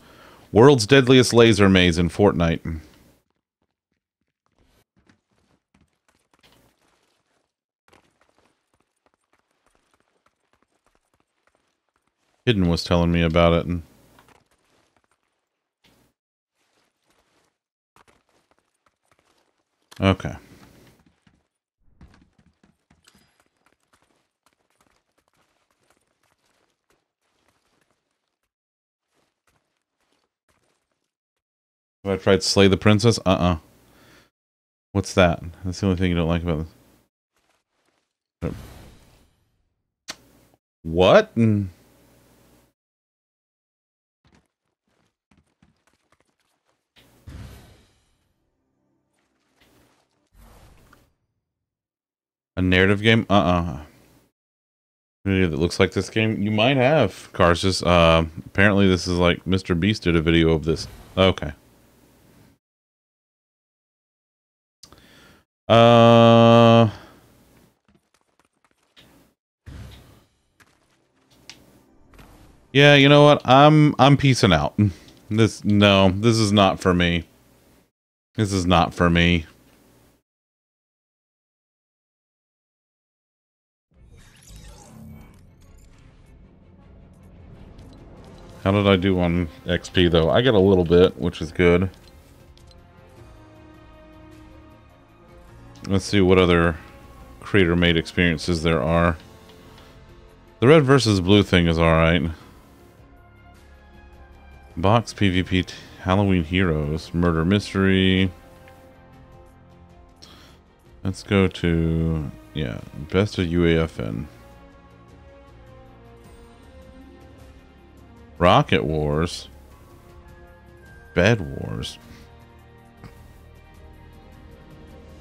Speaker 1: world's deadliest laser maze in Fortnite. Hidden was telling me about it and Okay. Have I tried Slay the Princess? Uh-uh. What's that? That's the only thing you don't like about this. What? Mm. A narrative game? Uh-uh. That looks like this game? You might have. Cars just, uh, apparently this is like Mr. Beast did a video of this. Okay. Uh... Yeah, you know what? I'm I'm peacing out. This no, this is not for me. This is not for me. How did I do on XP though? I get a little bit, which is good. Let's see what other creator-made experiences there are. The red versus blue thing is alright. Box PvP Halloween Heroes. Murder Mystery. Let's go to, yeah, best of UEFN. Rocket Wars. Bed Wars.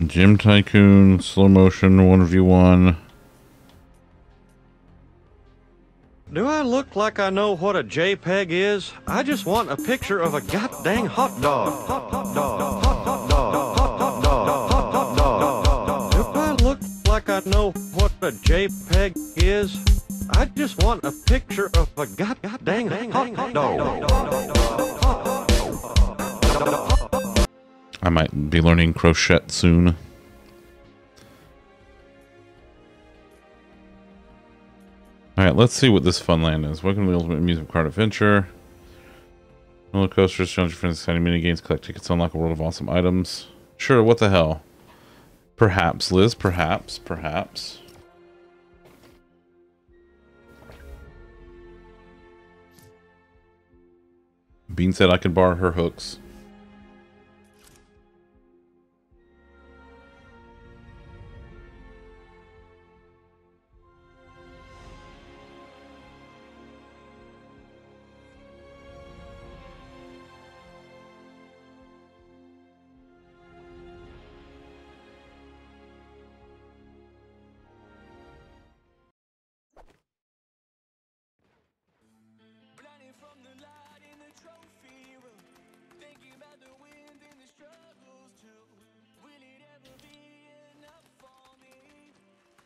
Speaker 1: Gym Tycoon, slow motion, 1v1.
Speaker 5: Do I look like I know what a JPEG is? I just want a picture of a goddamn hot dog. Hot, hot dog. Hot, hot dog. Hot, dog. Hot dog. Do I look like I know what a JPEG is? I just want a picture of a goddamn hot dog.
Speaker 1: I might be learning crochet soon. Alright, let's see what this fun land is. Welcome to the Ultimate Amusement Card Adventure. Roller coasters, challenge your friends, exciting mini games, collect tickets, unlock a world of awesome items. Sure, what the hell? Perhaps, Liz, perhaps, perhaps. Bean said I could borrow her hooks.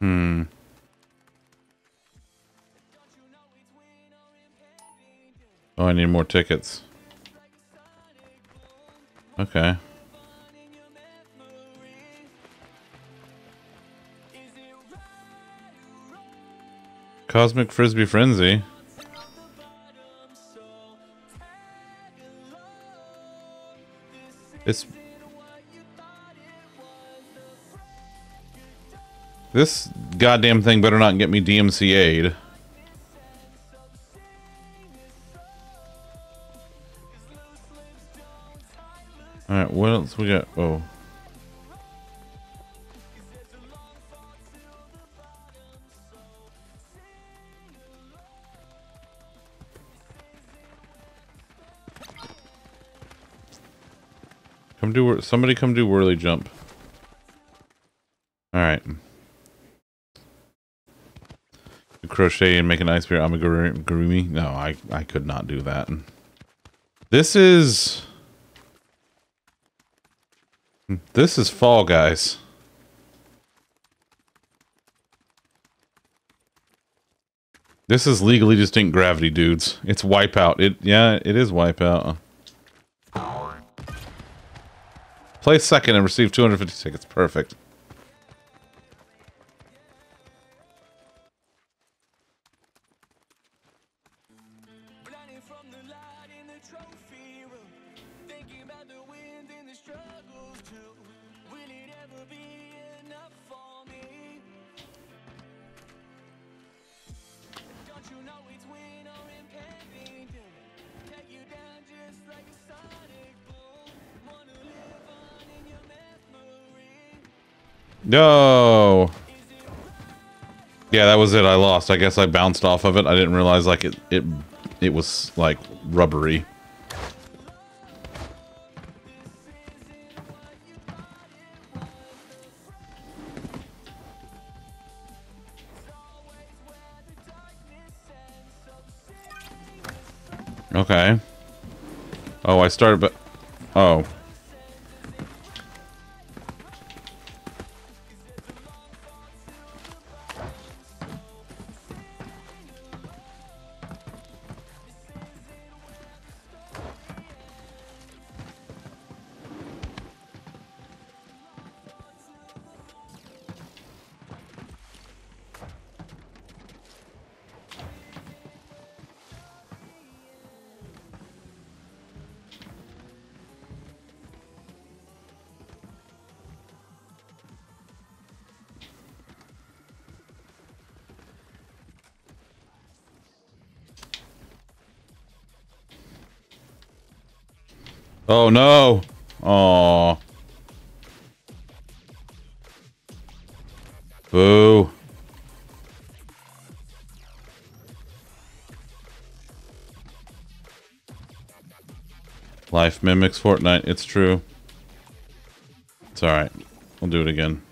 Speaker 1: Hmm.
Speaker 6: Oh, I need more tickets. Okay. Cosmic Frisbee Frenzy. It's This goddamn thing better not get me DMCA'd. Alright, what else we got? Oh. Come do somebody come do whirly jump. Alright. Crochet and make an ice bear amigurumi. No, I, I could not do that. This is... This is Fall Guys. This is legally distinct gravity, dudes. It's Wipeout. It yeah, it is Wipeout. Play second and receive 250 tickets. Perfect. No. Yeah, that was it. I lost. I guess I bounced off of it. I didn't realize like it it it was like rubbery. Okay. Oh, I started but oh. No. Oh. Boo. Life mimics Fortnite. It's true. It's alright. We'll do it again.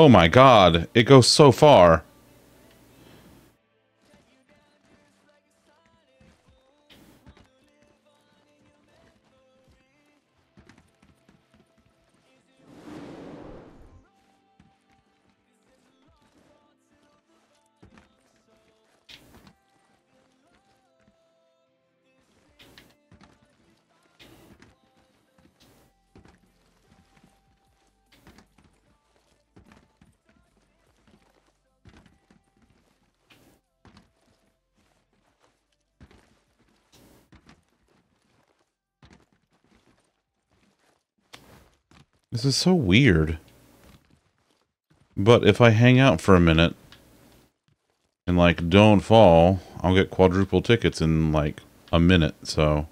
Speaker 6: Oh my god, it goes so far. This is so weird. But if I hang out for a minute and like don't fall, I'll get quadruple tickets in like a minute. So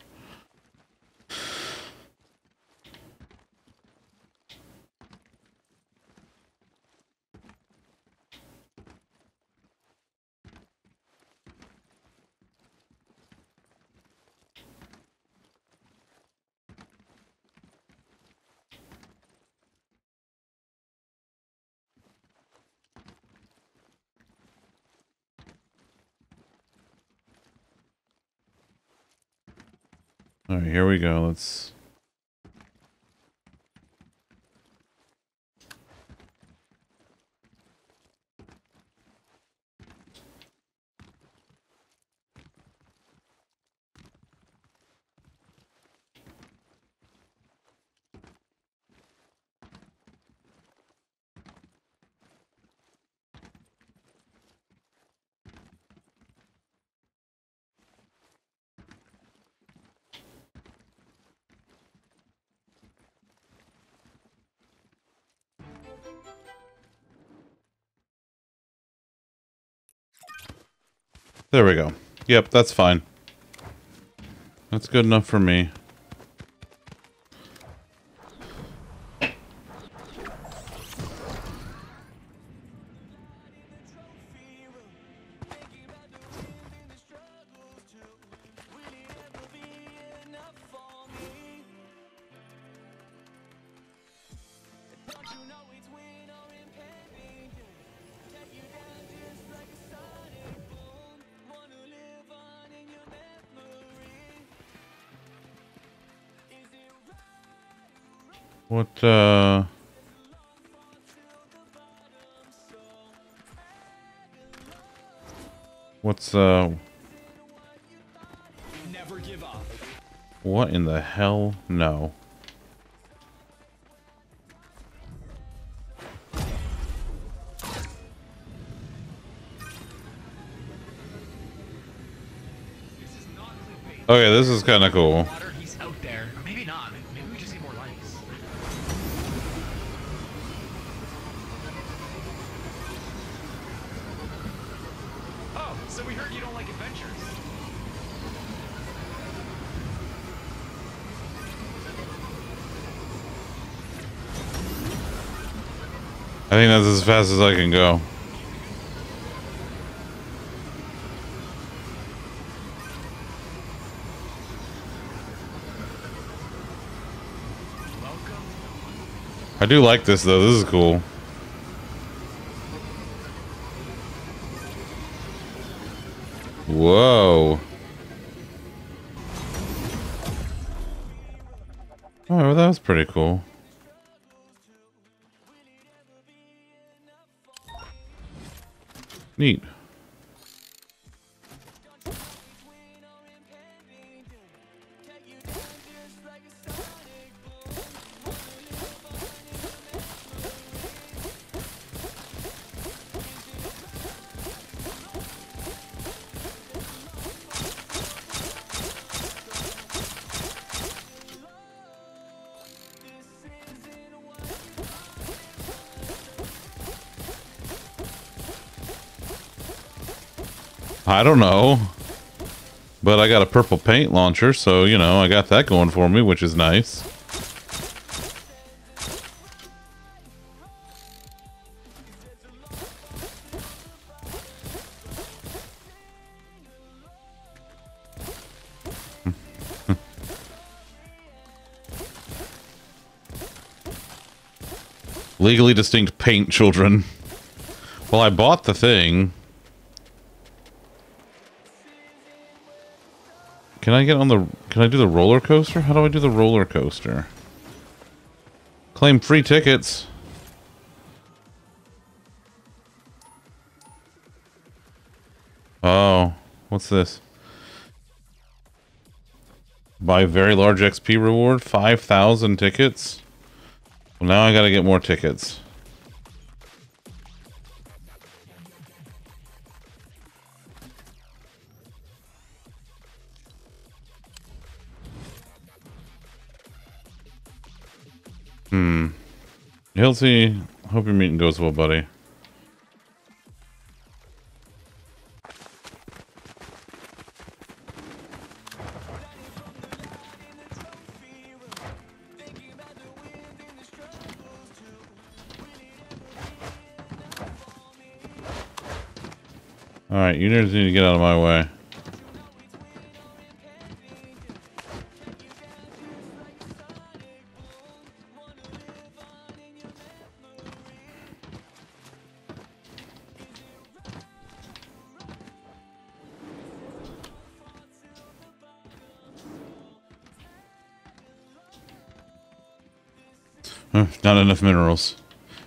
Speaker 6: go. Let's. There we go. Yep, that's fine. That's good enough for me.
Speaker 2: Up.
Speaker 6: What in the hell? No. Okay, this is kind of cool. Think that's as fast as I can go. I do like this though. This is cool. Whoa. Oh, that was pretty cool. Neat. I don't know. But I got a purple paint launcher, so, you know, I got that going for me, which is nice. Legally distinct paint children. Well, I bought the thing. Can I get on the... Can I do the roller coaster? How do I do the roller coaster? Claim free tickets. Oh, what's this? Buy very large XP reward, 5,000 tickets. Well, now I gotta get more tickets. Hilty, hope your meeting goes well, buddy.
Speaker 1: Alright, you nerds need to get out of my way. Not enough minerals.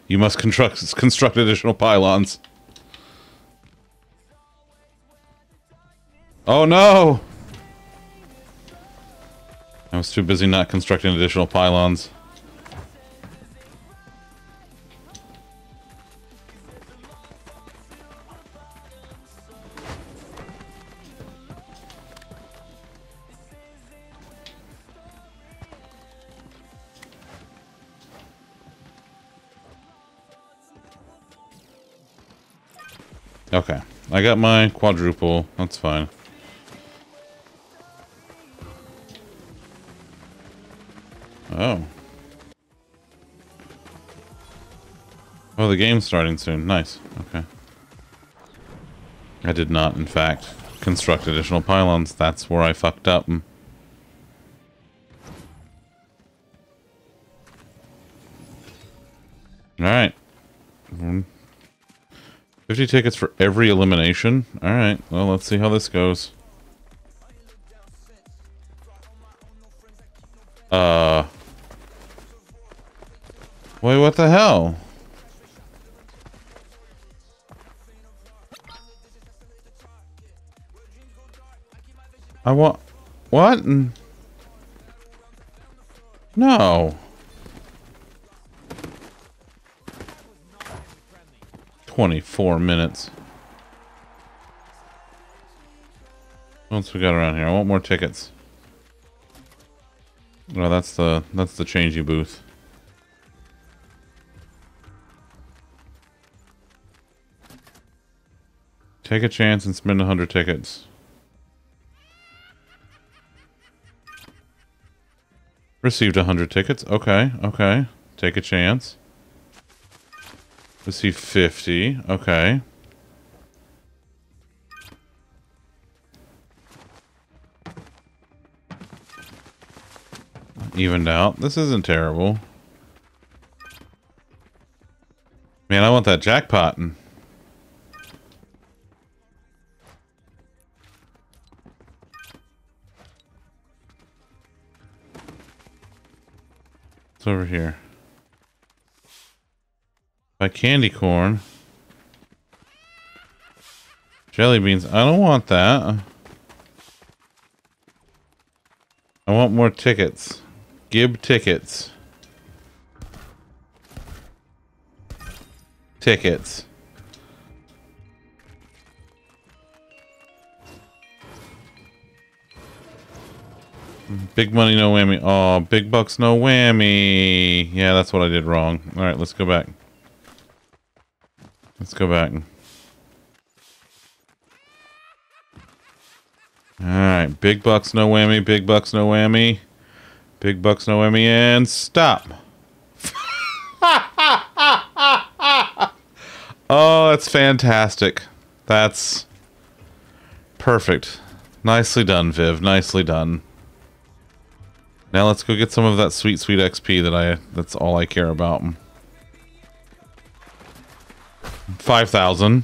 Speaker 1: You must construct construct additional pylons. Oh no! I was too busy not constructing additional pylons. I got my quadruple. That's fine. Oh. Oh, the game's starting soon. Nice. Okay. I did not, in fact, construct additional pylons. That's where I fucked up. 50 tickets for every elimination? Alright, well, let's see how this goes. Uh... Wait, what the hell? I want... What? No. 24 minutes. What else we got around here? I want more tickets. No, that's the that's the changing booth. Take a chance and spend 100 tickets. Received 100 tickets. Okay, okay. Take a chance. Receive 50. Okay. Evened out. This isn't terrible. Man, I want that jackpot. It's over here. Buy candy corn. Jelly beans. I don't want that. I want more tickets. Give tickets. Tickets. Big money, no whammy. Oh, big bucks, no whammy. Yeah, that's what I did wrong. All right, let's go back. Let's go back. Alright, big bucks, no whammy, big bucks, no whammy. Big bucks, no whammy, and stop. oh, that's fantastic. That's perfect. Nicely done, Viv. Nicely done. Now let's go get some of that sweet, sweet XP that I, that's all I care about. 5,000.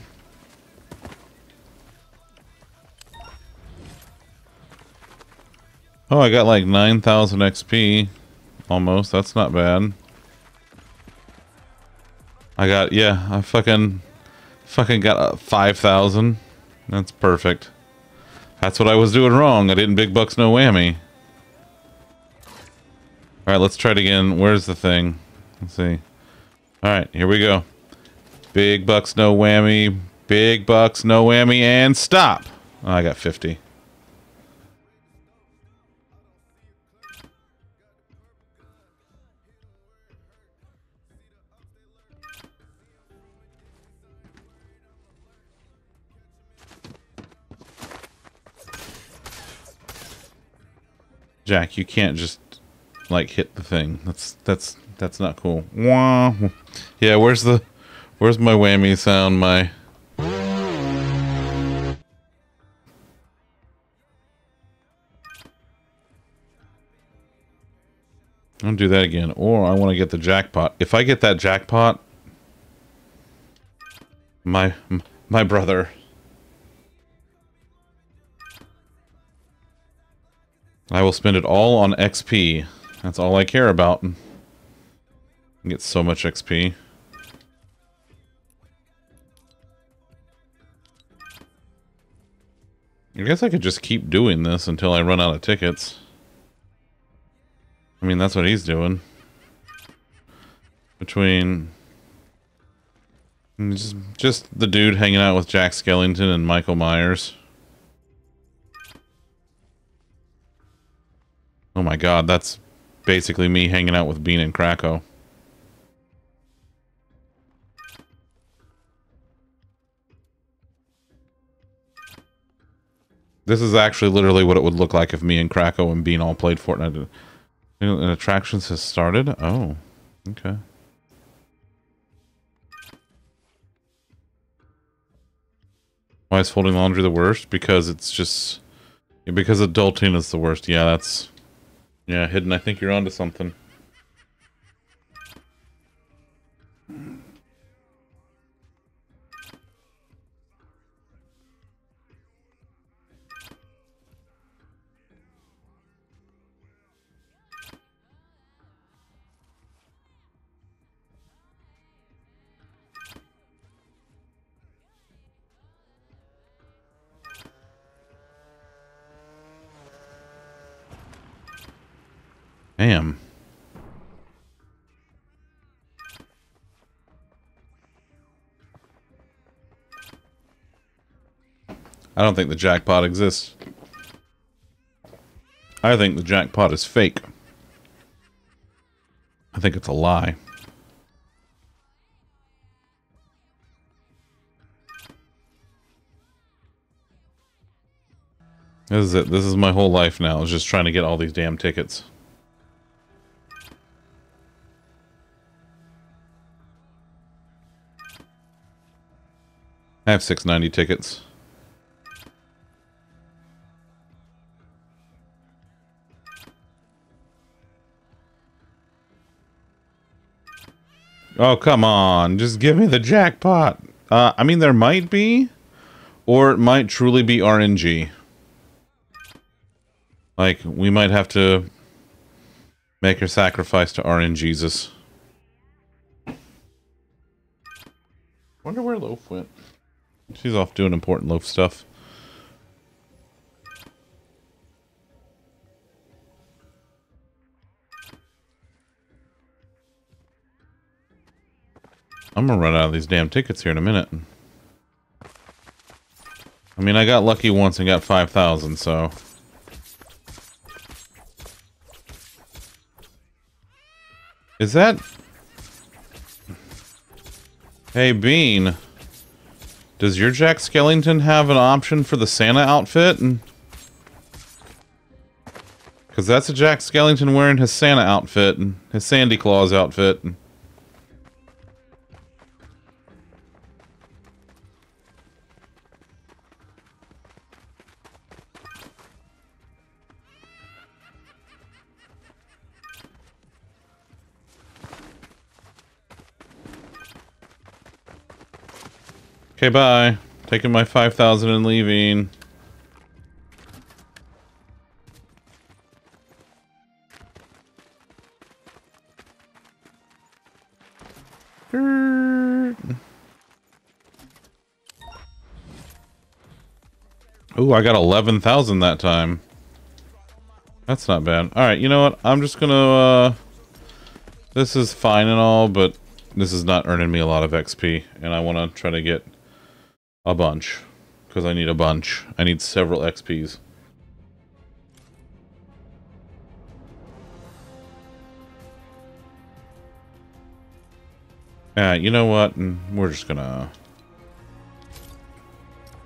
Speaker 1: Oh, I got like 9,000 XP. Almost. That's not bad. I got, yeah, I fucking, fucking got uh, 5,000. That's perfect. That's what I was doing wrong. I didn't big bucks, no whammy. Alright, let's try it again. Where's the thing? Let's see. Alright, here we go. Big bucks, no whammy. Big bucks, no whammy, and stop. Oh, I got 50. Jack, you can't just like hit the thing. That's that's that's not cool. Wah. Yeah, where's the Where's my whammy sound? My. I'll do that again. Or I want to get the jackpot. If I get that jackpot, my my brother. I will spend it all on XP. That's all I care about. Get so much XP. I guess I could just keep doing this until I run out of tickets. I mean, that's what he's doing. Between just, just the dude hanging out with Jack Skellington and Michael Myers. Oh my god, that's basically me hanging out with Bean and Krakow. This is actually literally what it would look like if me and Krakow and Bean all played Fortnite. And attractions has started? Oh, okay. Why is folding laundry the worst? Because it's just... Because adulting is the worst. Yeah, that's... Yeah, Hidden, I think you're onto something. Damn. I don't think the jackpot exists. I think the jackpot is fake. I think it's a lie. This is it. This is my whole life now. Is just trying to get all these damn tickets. I have 690 tickets. Oh, come on. Just give me the jackpot. Uh, I mean, there might be, or it might truly be RNG. Like, we might have to make a sacrifice to RNGesus. Wonder where Loaf went. She's off doing important loaf stuff. I'm gonna run out of these damn tickets here in a minute. I mean, I got lucky once and got 5,000, so... Is that... Hey, Bean. Does your Jack Skellington have an option for the Santa outfit? Because that's a Jack Skellington wearing his Santa outfit and his Sandy Claus outfit. Okay, bye. Taking my 5,000 and leaving. Ooh, I got 11,000 that time. That's not bad. Alright, you know what? I'm just gonna, uh... This is fine and all, but this is not earning me a lot of XP, and I want to try to get a bunch. Because I need a bunch. I need several XPs. Yeah, you know what? Mm, we're just gonna...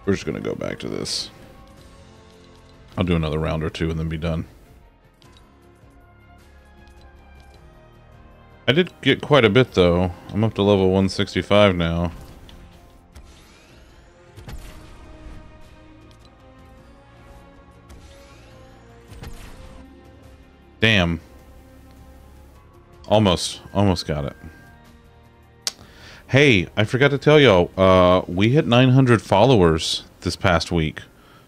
Speaker 1: We're just gonna go back to this. I'll do another round or two and then be done. I did get quite a bit though. I'm up to level 165 now. Damn. Almost. Almost got it. Hey, I forgot to tell y'all, uh, we hit 900 followers this past week.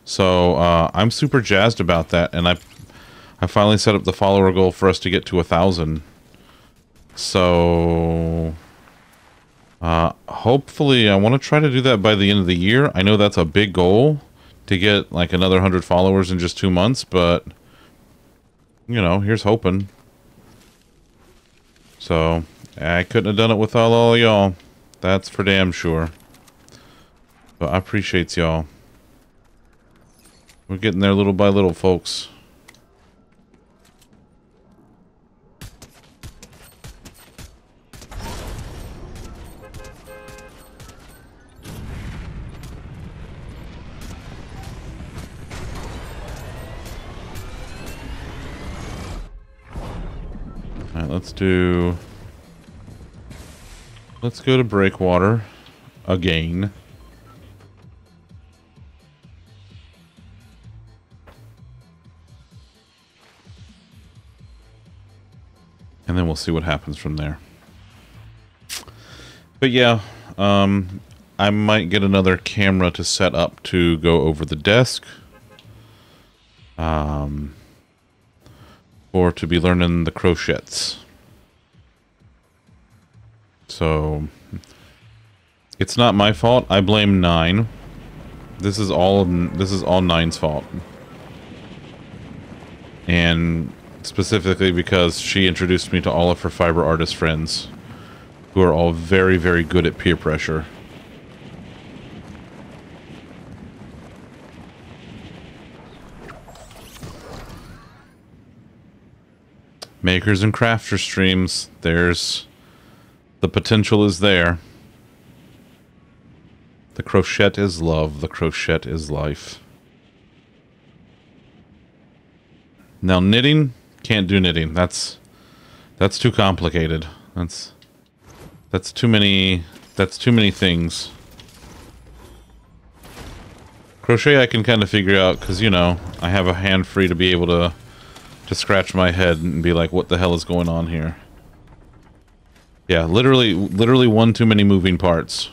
Speaker 1: So uh, I'm super jazzed about that, and I I finally set up the follower goal for us to get to a thousand. So uh, hopefully, I want to try to do that by the end of the year. I know that's a big goal to get like another hundred followers in just two months, but you know, here's hoping. So I couldn't have done it without all y'all. That's for damn sure. But I appreciate y'all. We're getting there little by little, folks. Let's do... Let's go to Breakwater. Again. And then we'll see what happens from there. But yeah, um, I might get another camera to set up to go over the desk. Um, or to be learning the crochets. So, it's not my fault. I blame Nine. This is all this is all Nine's fault. And specifically because she introduced me to all of her fiber artist friends who are all very very good at peer pressure. Makers and crafter streams, there's the potential is there. The crochet is love, the crochet is life. Now knitting, can't do knitting. That's that's too complicated. That's that's too many that's too many things. Crochet I can kind of figure out cuz you know, I have a hand free to be able to to scratch my head and be like what the hell is going on here. Yeah, literally literally one too many moving parts.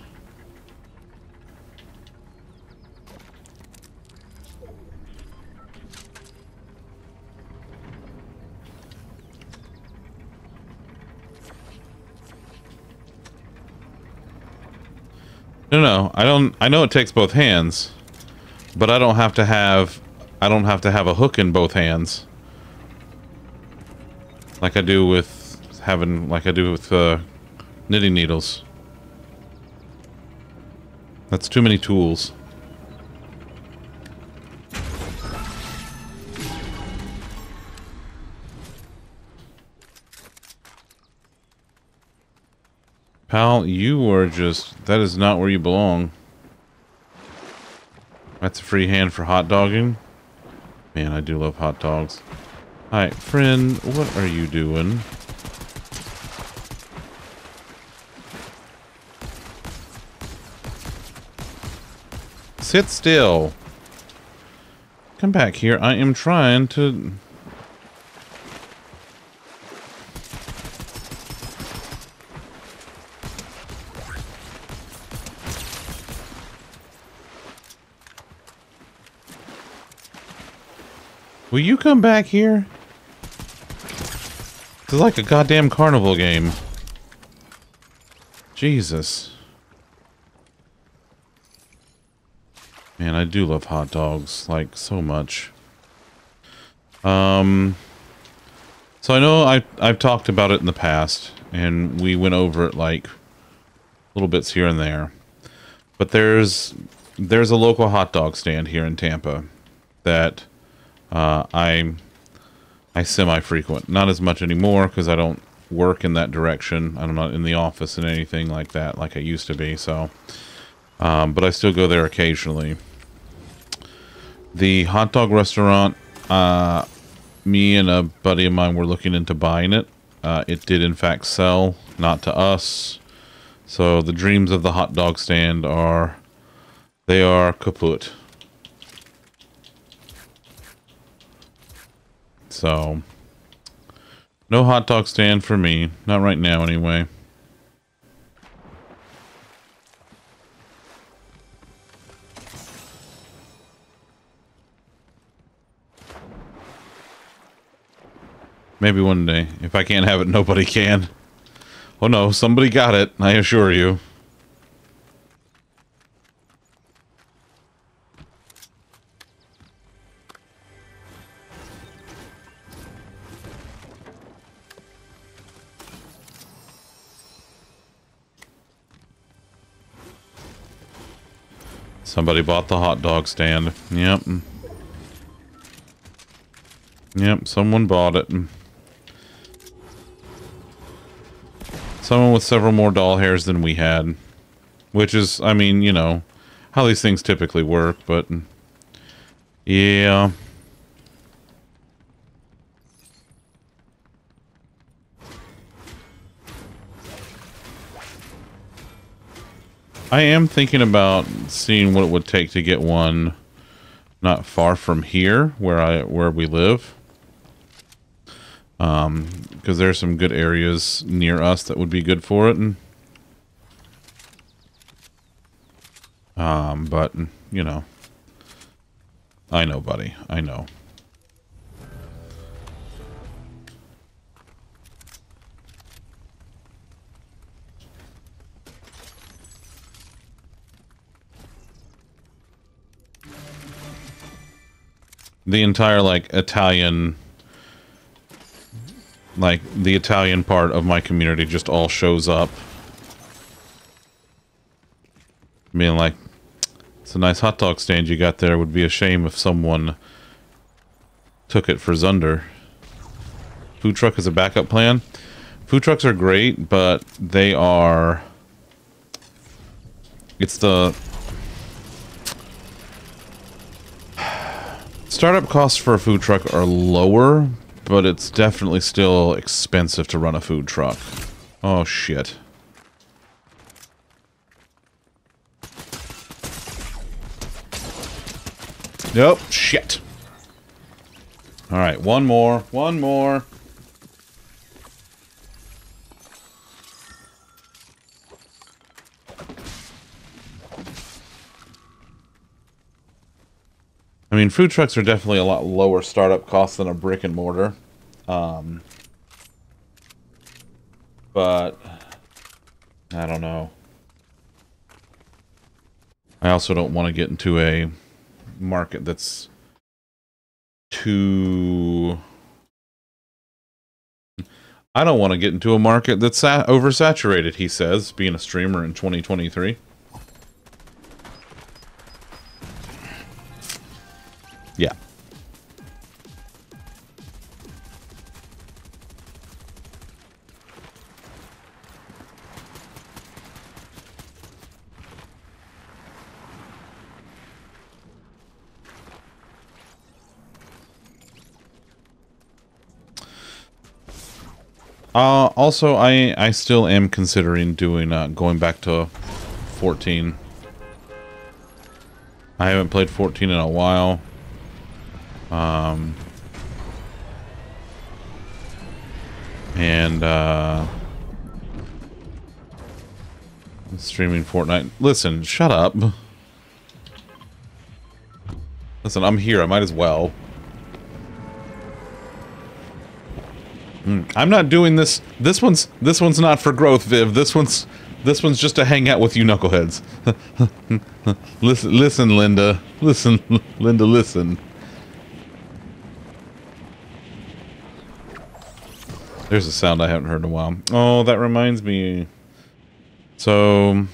Speaker 1: No, no, I don't. I know it takes both hands, but I don't have to have. I don't have to have a hook in both hands, like I do with having, like I do with uh, knitting needles. That's too many tools. Pal, you are just... That is not where you belong. That's a free hand for hot dogging. Man, I do love hot dogs. Hi, friend, what are you doing? Sit still. Come back here. I am trying to... Will you come back here? This is like a goddamn carnival game. Jesus. Man, I do love hot dogs, like, so much. Um, so I know I, I've talked about it in the past, and we went over it, like, little bits here and there. But there's, there's a local hot dog stand here in Tampa that uh, I I semi-frequent. Not as much anymore because I don't work in that direction. I'm not in the office and anything like that like I used to be. So, um, but I still go there occasionally. The hot dog restaurant, uh, me and a buddy of mine were looking into buying it. Uh, it did in fact sell, not to us. So the dreams of the hot dog stand are, they are kaput. So, No hot dog stand for me. Not right now, anyway. Maybe one day. If I can't have it, nobody can. Oh no, somebody got it, I assure you. Somebody bought the hot dog stand. Yep. Yep, someone bought it. Someone with several more doll hairs than we had. Which is, I mean, you know, how these things typically work, but... Yeah. I am thinking about seeing what it would take to get one not far from here where I where we live. Um, because there's some good areas near us that would be good for it. And, um, but you know, I know, buddy. I know. the entire like Italian like the Italian part of my community just all shows up. Being like it's a nice hot dog stand you got there. Would be a shame if someone took it for Zunder. Food truck is a backup plan. Food trucks are great but they are it's the Startup costs for a food truck are lower, but it's definitely still expensive to run a food truck. Oh, shit. Nope, shit. Alright, one more, one more. I mean, food trucks are definitely a lot lower startup costs than a brick and mortar. Um, but I don't know. I also don't want to get into a market that's too. I don't want to get into a market that's oversaturated, he says, being a streamer in 2023. Yeah. Uh, also, I I still am considering doing uh, going back to 14. I haven't played 14 in a while. Um, and uh, streaming Fortnite. Listen, shut up. Listen, I'm here. I might as well. Hmm, I'm not doing this. This one's this one's not for growth, Viv. This one's this one's just to hang out with you knuckleheads. listen, listen, Linda. Listen, Linda. Listen. There's a sound I haven't heard in a while. Oh, that reminds me. So,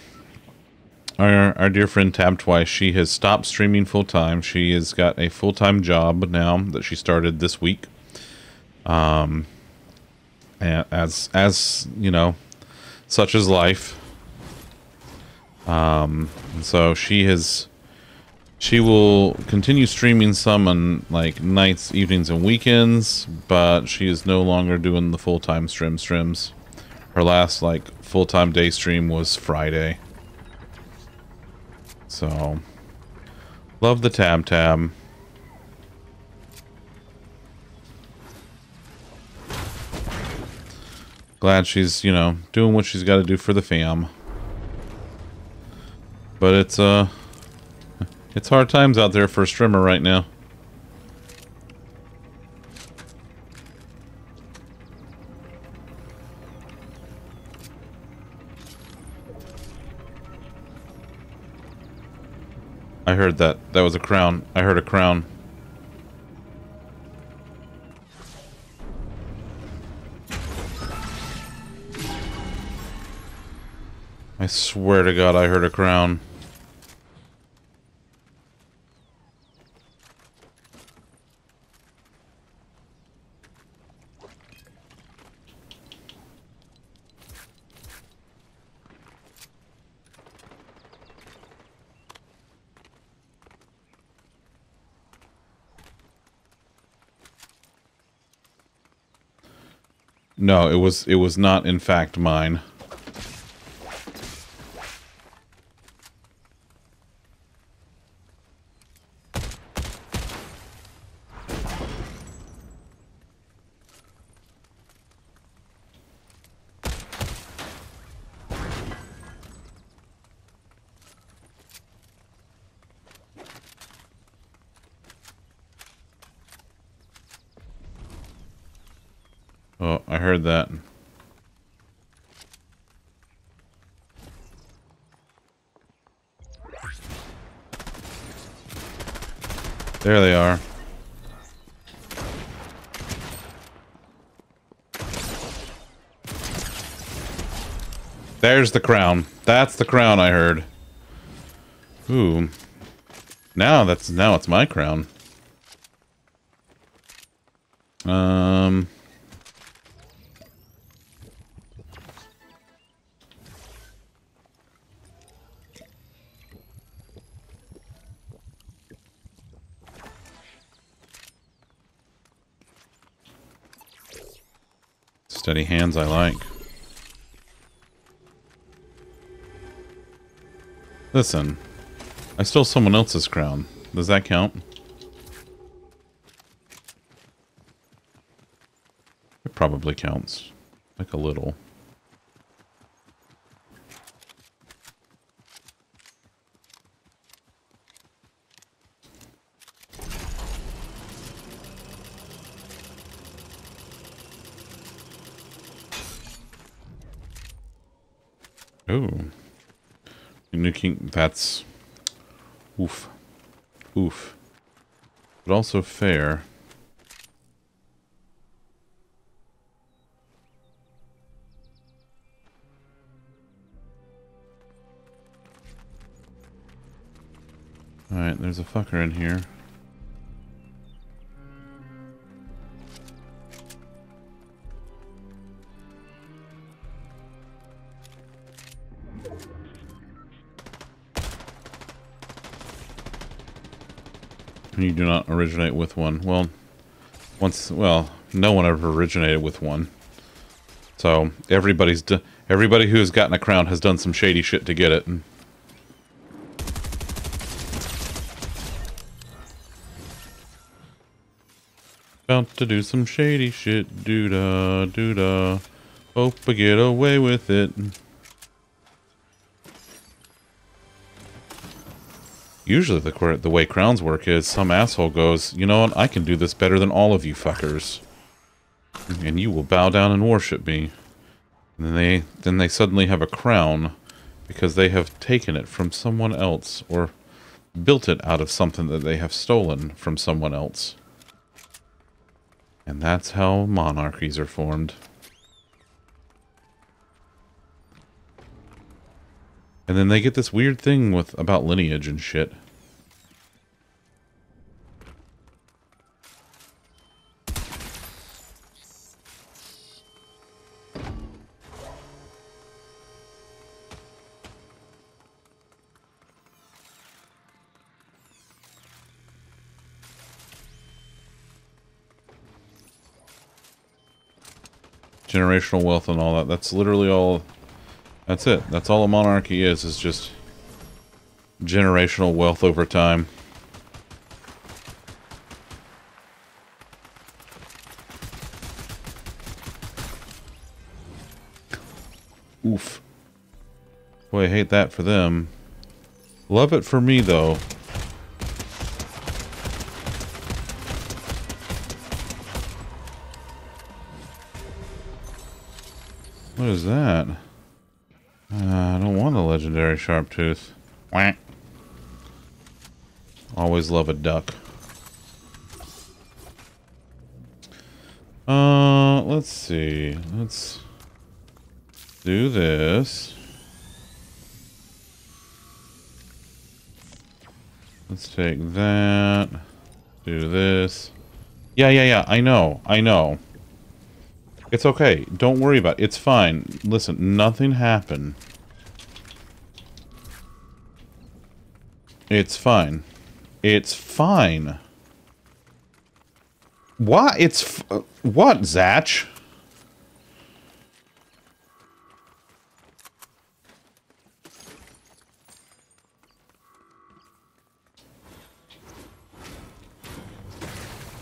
Speaker 1: our our dear friend Tab Twice, she has stopped streaming full time. She has got a full time job now that she started this week. Um, as as you know, such is life. Um, so she has she will continue streaming some on like nights, evenings, and weekends, but she is no longer doing the full-time stream streams. Her last like full-time day stream was Friday. So, love the tab tab. Glad she's, you know, doing what she's got to do for the fam. But it's, uh, it's hard times out there for a streamer right now. I heard that. That was a crown. I heard a crown. I swear to God, I heard a crown. No, it was it was not in fact mine. Oh, I heard that. There they are. There's the crown. That's the crown I heard. Ooh. Now that's now it's my crown. Um Steady hands I like. Listen, I stole someone else's crown. Does that count? It probably counts. Like a little. Ooh. New King, that's... Oof. Oof. But also fair. Alright, there's a fucker in here. Do not originate with one. Well, once, well, no one ever originated with one. So everybody's, everybody who has gotten a crown has done some shady shit to get it. About to do some shady shit, doo da, doo da. Hope I get away with it. Usually the, the way crowns work is some asshole goes, you know what, I can do this better than all of you fuckers. And you will bow down and worship me. And then they, then they suddenly have a crown because they have taken it from someone else or built it out of something that they have stolen from someone else. And that's how monarchies are formed. And then they get this weird thing with about lineage and shit. Generational wealth and all that. That's literally all that's it. That's all a monarchy is, is just generational wealth over time. Oof. Boy, I hate that for them. Love it for me, though. What is that? Uh, I don't want a legendary sharp tooth. Always love a duck. Uh, let's see. Let's do this. Let's take that. Do this. Yeah, yeah, yeah. I know. I know. It's okay. Don't worry about it. It's fine. Listen, nothing happened. It's fine. It's fine. What? It's... Uh, what, Zatch?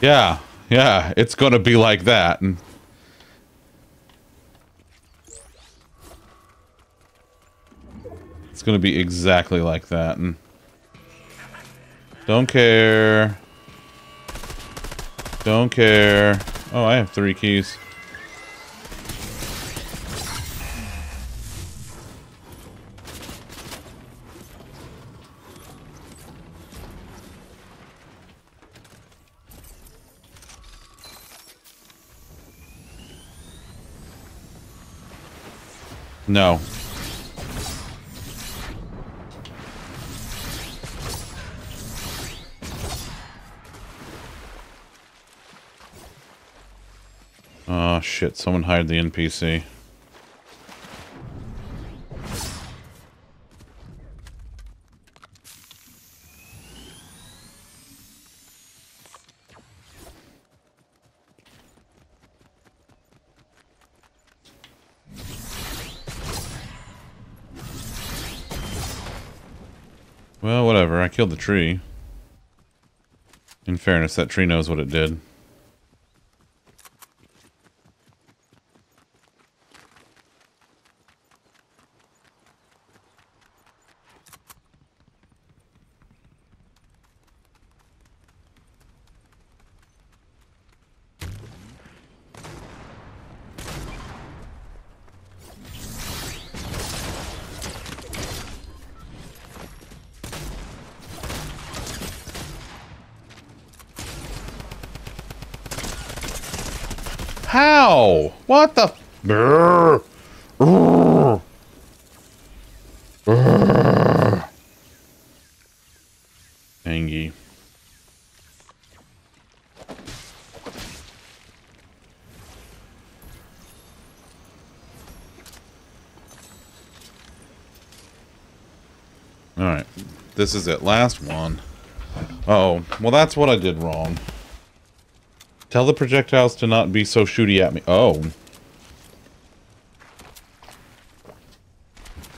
Speaker 1: Yeah, yeah, it's gonna be like that. And it's gonna be exactly like that. And don't care. Don't care. Oh, I have three keys. No. Oh shit, someone hired the NPC. Well, whatever. I killed the tree. In fairness, that tree knows what it did. How? What the? Brrr. Brrr. Brrr. Angie. Alright. This is it. Last one. Oh, well that's what I did wrong. Tell the projectiles to not be so shooty at me. Oh.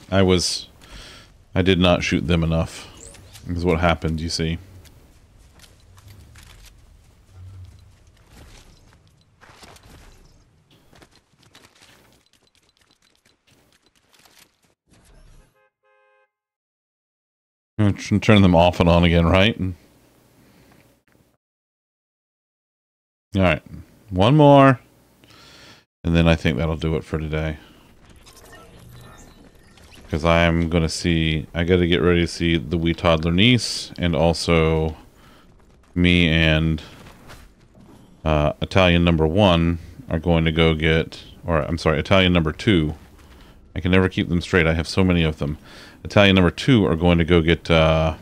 Speaker 1: I was... I did not shoot them enough. Is what happened, you see. I'm Turn them off and on again, right? Alright. One more. And then I think that'll do it for today. Because I am going to see... I got to get ready to see the wee toddler niece. And also me and uh, Italian number one are going to go get... Or, I'm sorry, Italian number two. I can never keep them straight. I have so many of them. Italian number two are going to go get... Uh,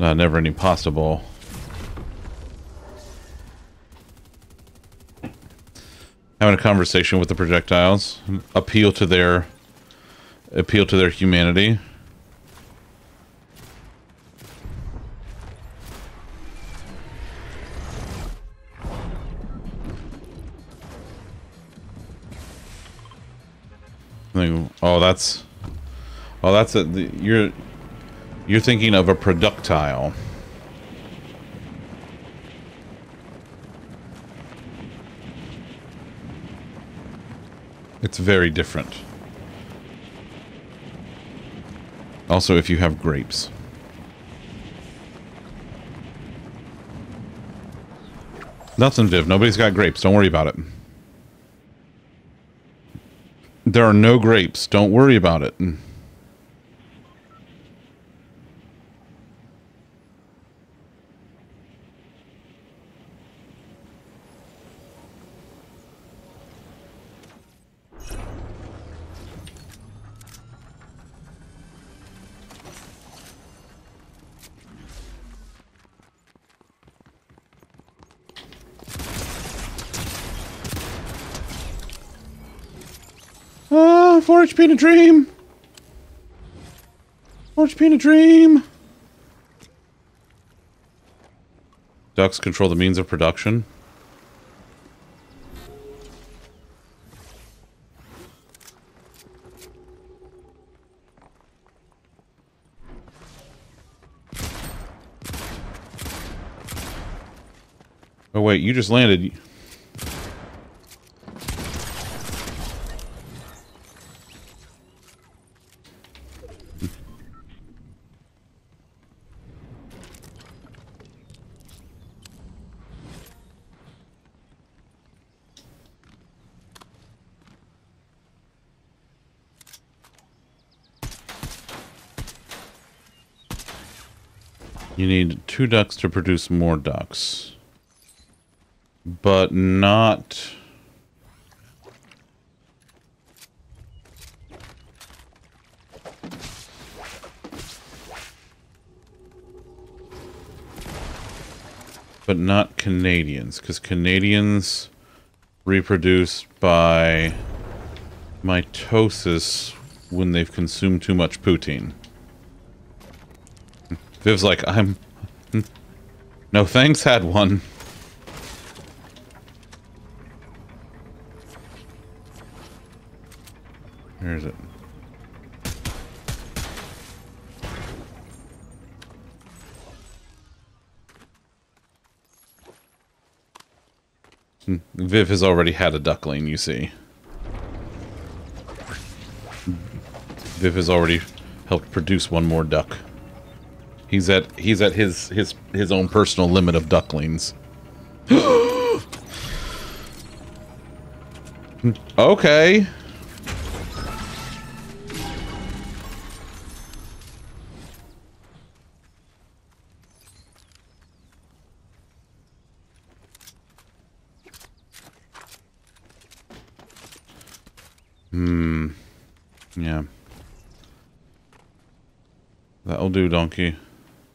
Speaker 1: uh, Never Pasta Bowl. having a conversation with the projectiles, appeal to their appeal to their humanity. Oh, that's. Oh, that's a. The, you're. You're thinking of a productile. It's very different. Also, if you have grapes. Nothing, Viv. Nobody's got grapes. Don't worry about it. There are no grapes. Don't worry about it. Mm. 4 HP in a dream. 4 HP in a dream. Ducks control the means of production. Oh wait, you just landed. You need two ducks to produce more ducks. But not... But not Canadians, because Canadians reproduce by mitosis when they've consumed too much poutine. Viv's like, I'm... No thanks, had one. Where is it? Hmm, Viv has already had a duckling, you see. Viv has already helped produce one more duck. He's at he's at his his his own personal limit of ducklings. okay. Hmm. Yeah. That'll do, donkey.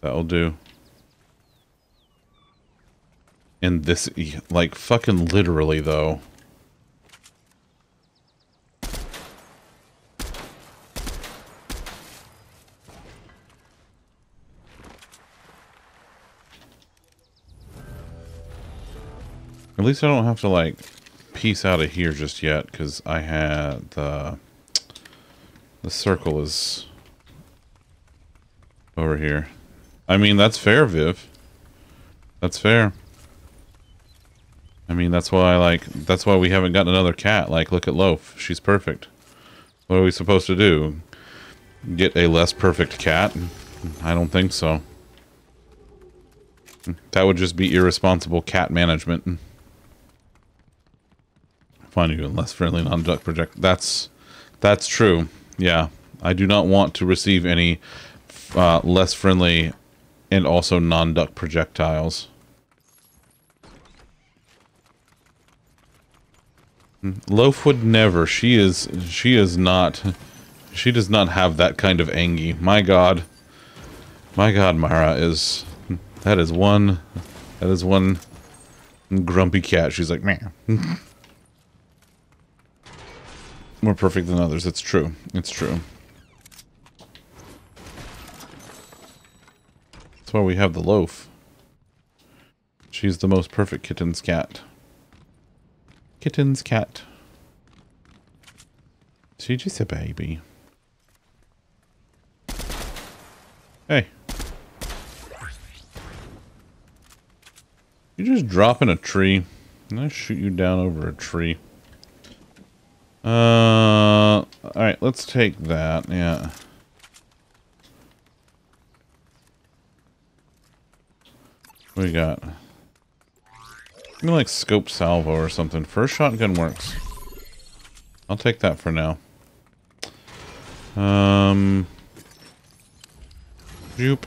Speaker 1: That'll do. And this, like, fucking literally, though. At least I don't have to, like, piece out of here just yet, because I had the... The circle is over here. I mean, that's fair, Viv. That's fair. I mean, that's why, like, that's why we haven't gotten another cat. Like, look at Loaf. She's perfect. What are we supposed to do? Get a less perfect cat? I don't think so. That would just be irresponsible cat management. Find a less friendly non-duck project. That's, that's true. Yeah. I do not want to receive any uh, less friendly and also non-duck projectiles. Hmm. Loaf would never. She is she is not she does not have that kind of angie. My god. My god, Mara is that is one that is one grumpy cat. She's like, man. More perfect than others. It's true. It's true. That's why we have the loaf. She's the most perfect kitten's cat. Kitten's cat. She's just a baby. Hey. You just drop in a tree. And I shoot you down over a tree. Uh, alright, let's take that, yeah. We got? Give me like scope salvo or something. First shotgun works. I'll take that for now. Um, Joop.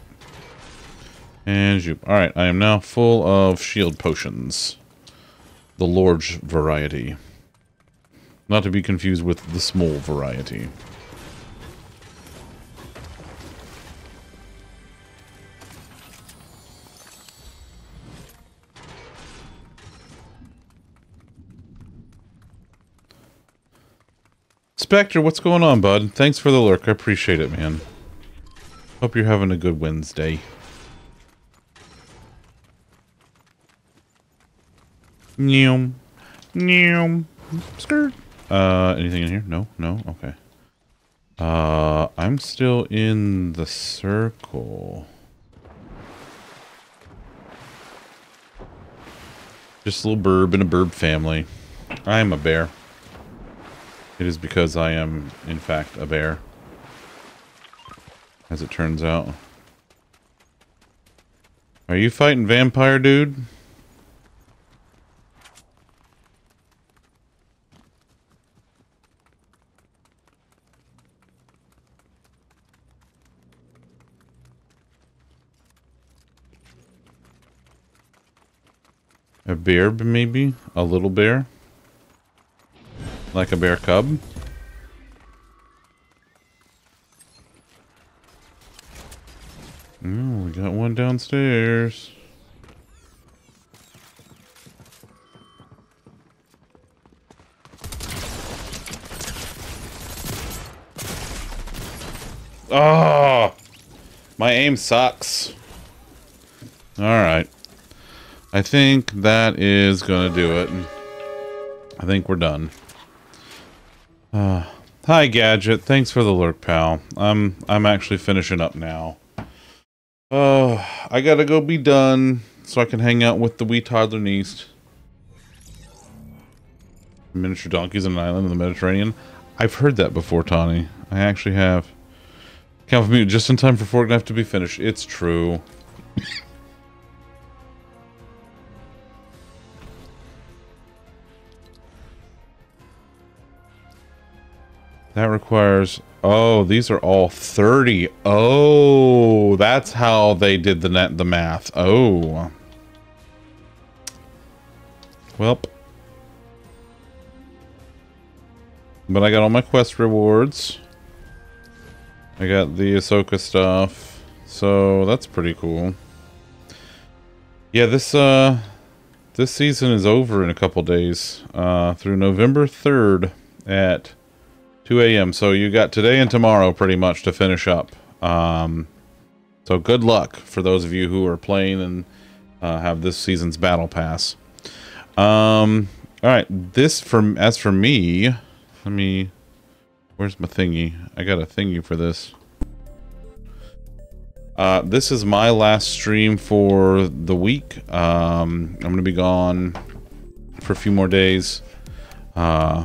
Speaker 1: And Joop. Alright, I am now full of shield potions. The large variety. Not to be confused with the small variety. Spectre, what's going on, bud? Thanks for the lurk. I appreciate it, man. Hope you're having a good Wednesday. Neum. Neum. Skirt. Uh, anything in here? No? No? Okay. Uh, I'm still in the circle. Just a little burb in a burb family. I am a bear. It is because I am, in fact, a bear. As it turns out. Are you fighting vampire, dude? A bear, maybe? A little bear? Like a bear cub? Oh, we got one downstairs. Oh! My aim sucks. Alright. I think that is going to do it. I think we're done. Uh, hi, Gadget. Thanks for the lurk, pal. I'm I'm actually finishing up now. Oh, I gotta go be done so I can hang out with the wee toddler niece. Miniature donkeys on an island in the Mediterranean. I've heard that before, Tawny. I actually have. Count for me just in time for Fortnite to be finished. It's true. That requires... Oh, these are all 30. Oh, that's how they did the net the math. Oh. Welp. But I got all my quest rewards. I got the Ahsoka stuff. So that's pretty cool. Yeah, this uh this season is over in a couple days. Uh through November 3rd at 2 a.m. So you got today and tomorrow pretty much to finish up. Um, so good luck for those of you who are playing and uh, have this season's battle pass. Um, all right, this for as for me, let me. Where's my thingy? I got a thingy for this. Uh, this is my last stream for the week. Um, I'm gonna be gone for a few more days. Uh,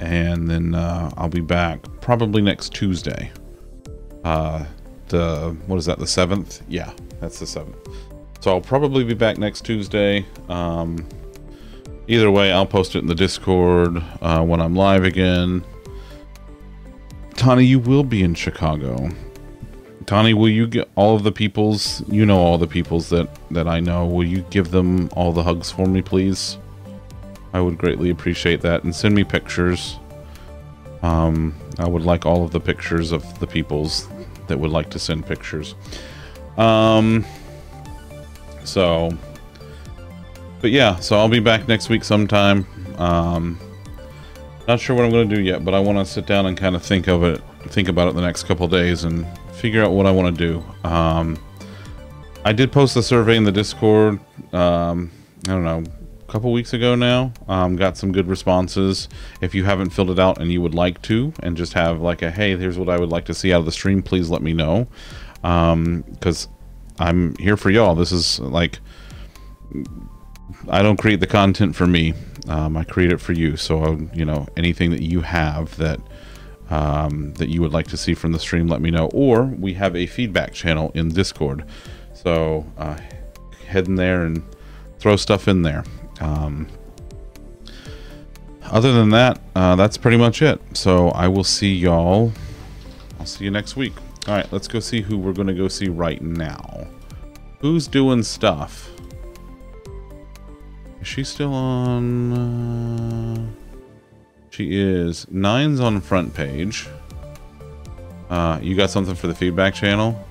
Speaker 1: and then uh, I'll be back probably next Tuesday. Uh, the what is that? The seventh? Yeah, that's the seventh. So I'll probably be back next Tuesday. Um, either way, I'll post it in the Discord uh, when I'm live again. Tani, you will be in Chicago. Tani, will you get all of the peoples? You know all the peoples that that I know. Will you give them all the hugs for me, please? I would greatly appreciate that. And send me pictures. Um, I would like all of the pictures of the peoples that would like to send pictures. Um, so, but yeah, so I'll be back next week sometime. Um, not sure what I'm going to do yet, but I want to sit down and kind of think of it, think about it the next couple days and figure out what I want to do. Um, I did post a survey in the Discord. Um, I don't know, couple weeks ago now. Um, got some good responses. If you haven't filled it out and you would like to, and just have like a hey, here's what I would like to see out of the stream, please let me know. Because um, I'm here for y'all. This is like I don't create the content for me. Um, I create it for you. So you know anything that you have that. Um, that you would like to see from the stream, let me know. Or we have a feedback channel in Discord. So uh, head in there and throw stuff in there. Um, other than that, uh, that's pretty much it. So I will see y'all. I'll see you next week. All right, let's go see who we're going to go see right now. Who's doing stuff? Is she still on? Uh, she is. Nine's on front page. Uh, you got something for the feedback channel?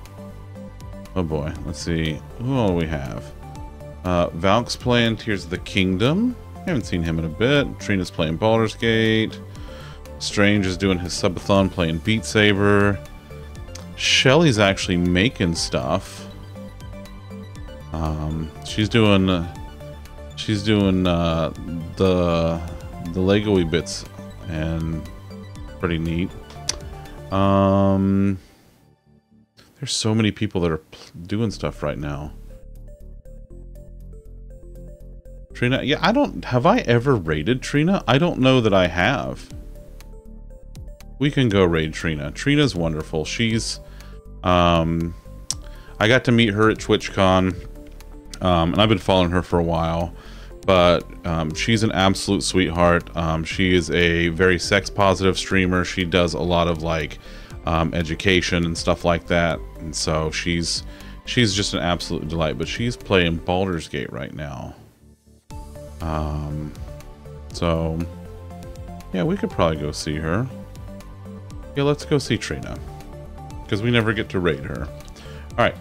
Speaker 1: Oh boy, let's see. Who all we have? Uh, Valk's playing Tears of the Kingdom. Haven't seen him in a bit. Trina's playing Baldur's Gate. Strange is doing his subathon playing Beat Saber. Shelly's actually making stuff. Um, she's doing, uh, she's doing uh, the the Lego bits, and pretty neat. Um, there's so many people that are doing stuff right now. Trina, yeah, I don't, have I ever raided Trina? I don't know that I have. We can go raid Trina. Trina's wonderful. She's, um, I got to meet her at TwitchCon, um, and I've been following her for a while, but um, she's an absolute sweetheart. Um, she is a very sex positive streamer. She does a lot of like um, education and stuff like that, and so she's she's just an absolute delight. But she's playing Baldur's Gate right now. Um, so yeah, we could probably go see her. Yeah, let's go see Trina because we never get to raid her. All right.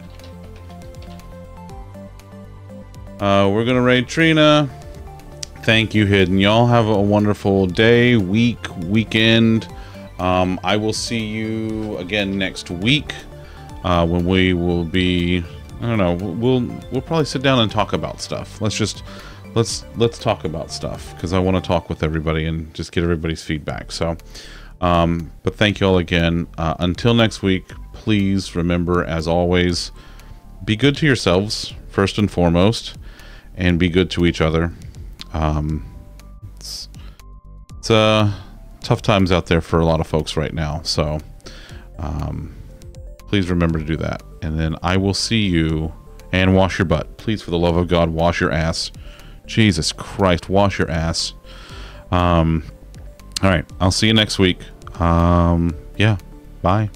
Speaker 1: Uh, we're gonna raid Trina. Thank you, Hidden. Y'all have a wonderful day, week, weekend. Um, I will see you again next week uh, when we will be. I don't know. We'll we'll probably sit down and talk about stuff. Let's just let's let's talk about stuff because I want to talk with everybody and just get everybody's feedback. So, um, but thank you all again. Uh, until next week, please remember, as always, be good to yourselves first and foremost, and be good to each other. Um, it's it's uh, tough times out there for a lot of folks right now. So, um, please remember to do that. And then I will see you and wash your butt. Please, for the love of God, wash your ass. Jesus Christ, wash your ass. Um, all right, I'll see you next week. Um, yeah, bye.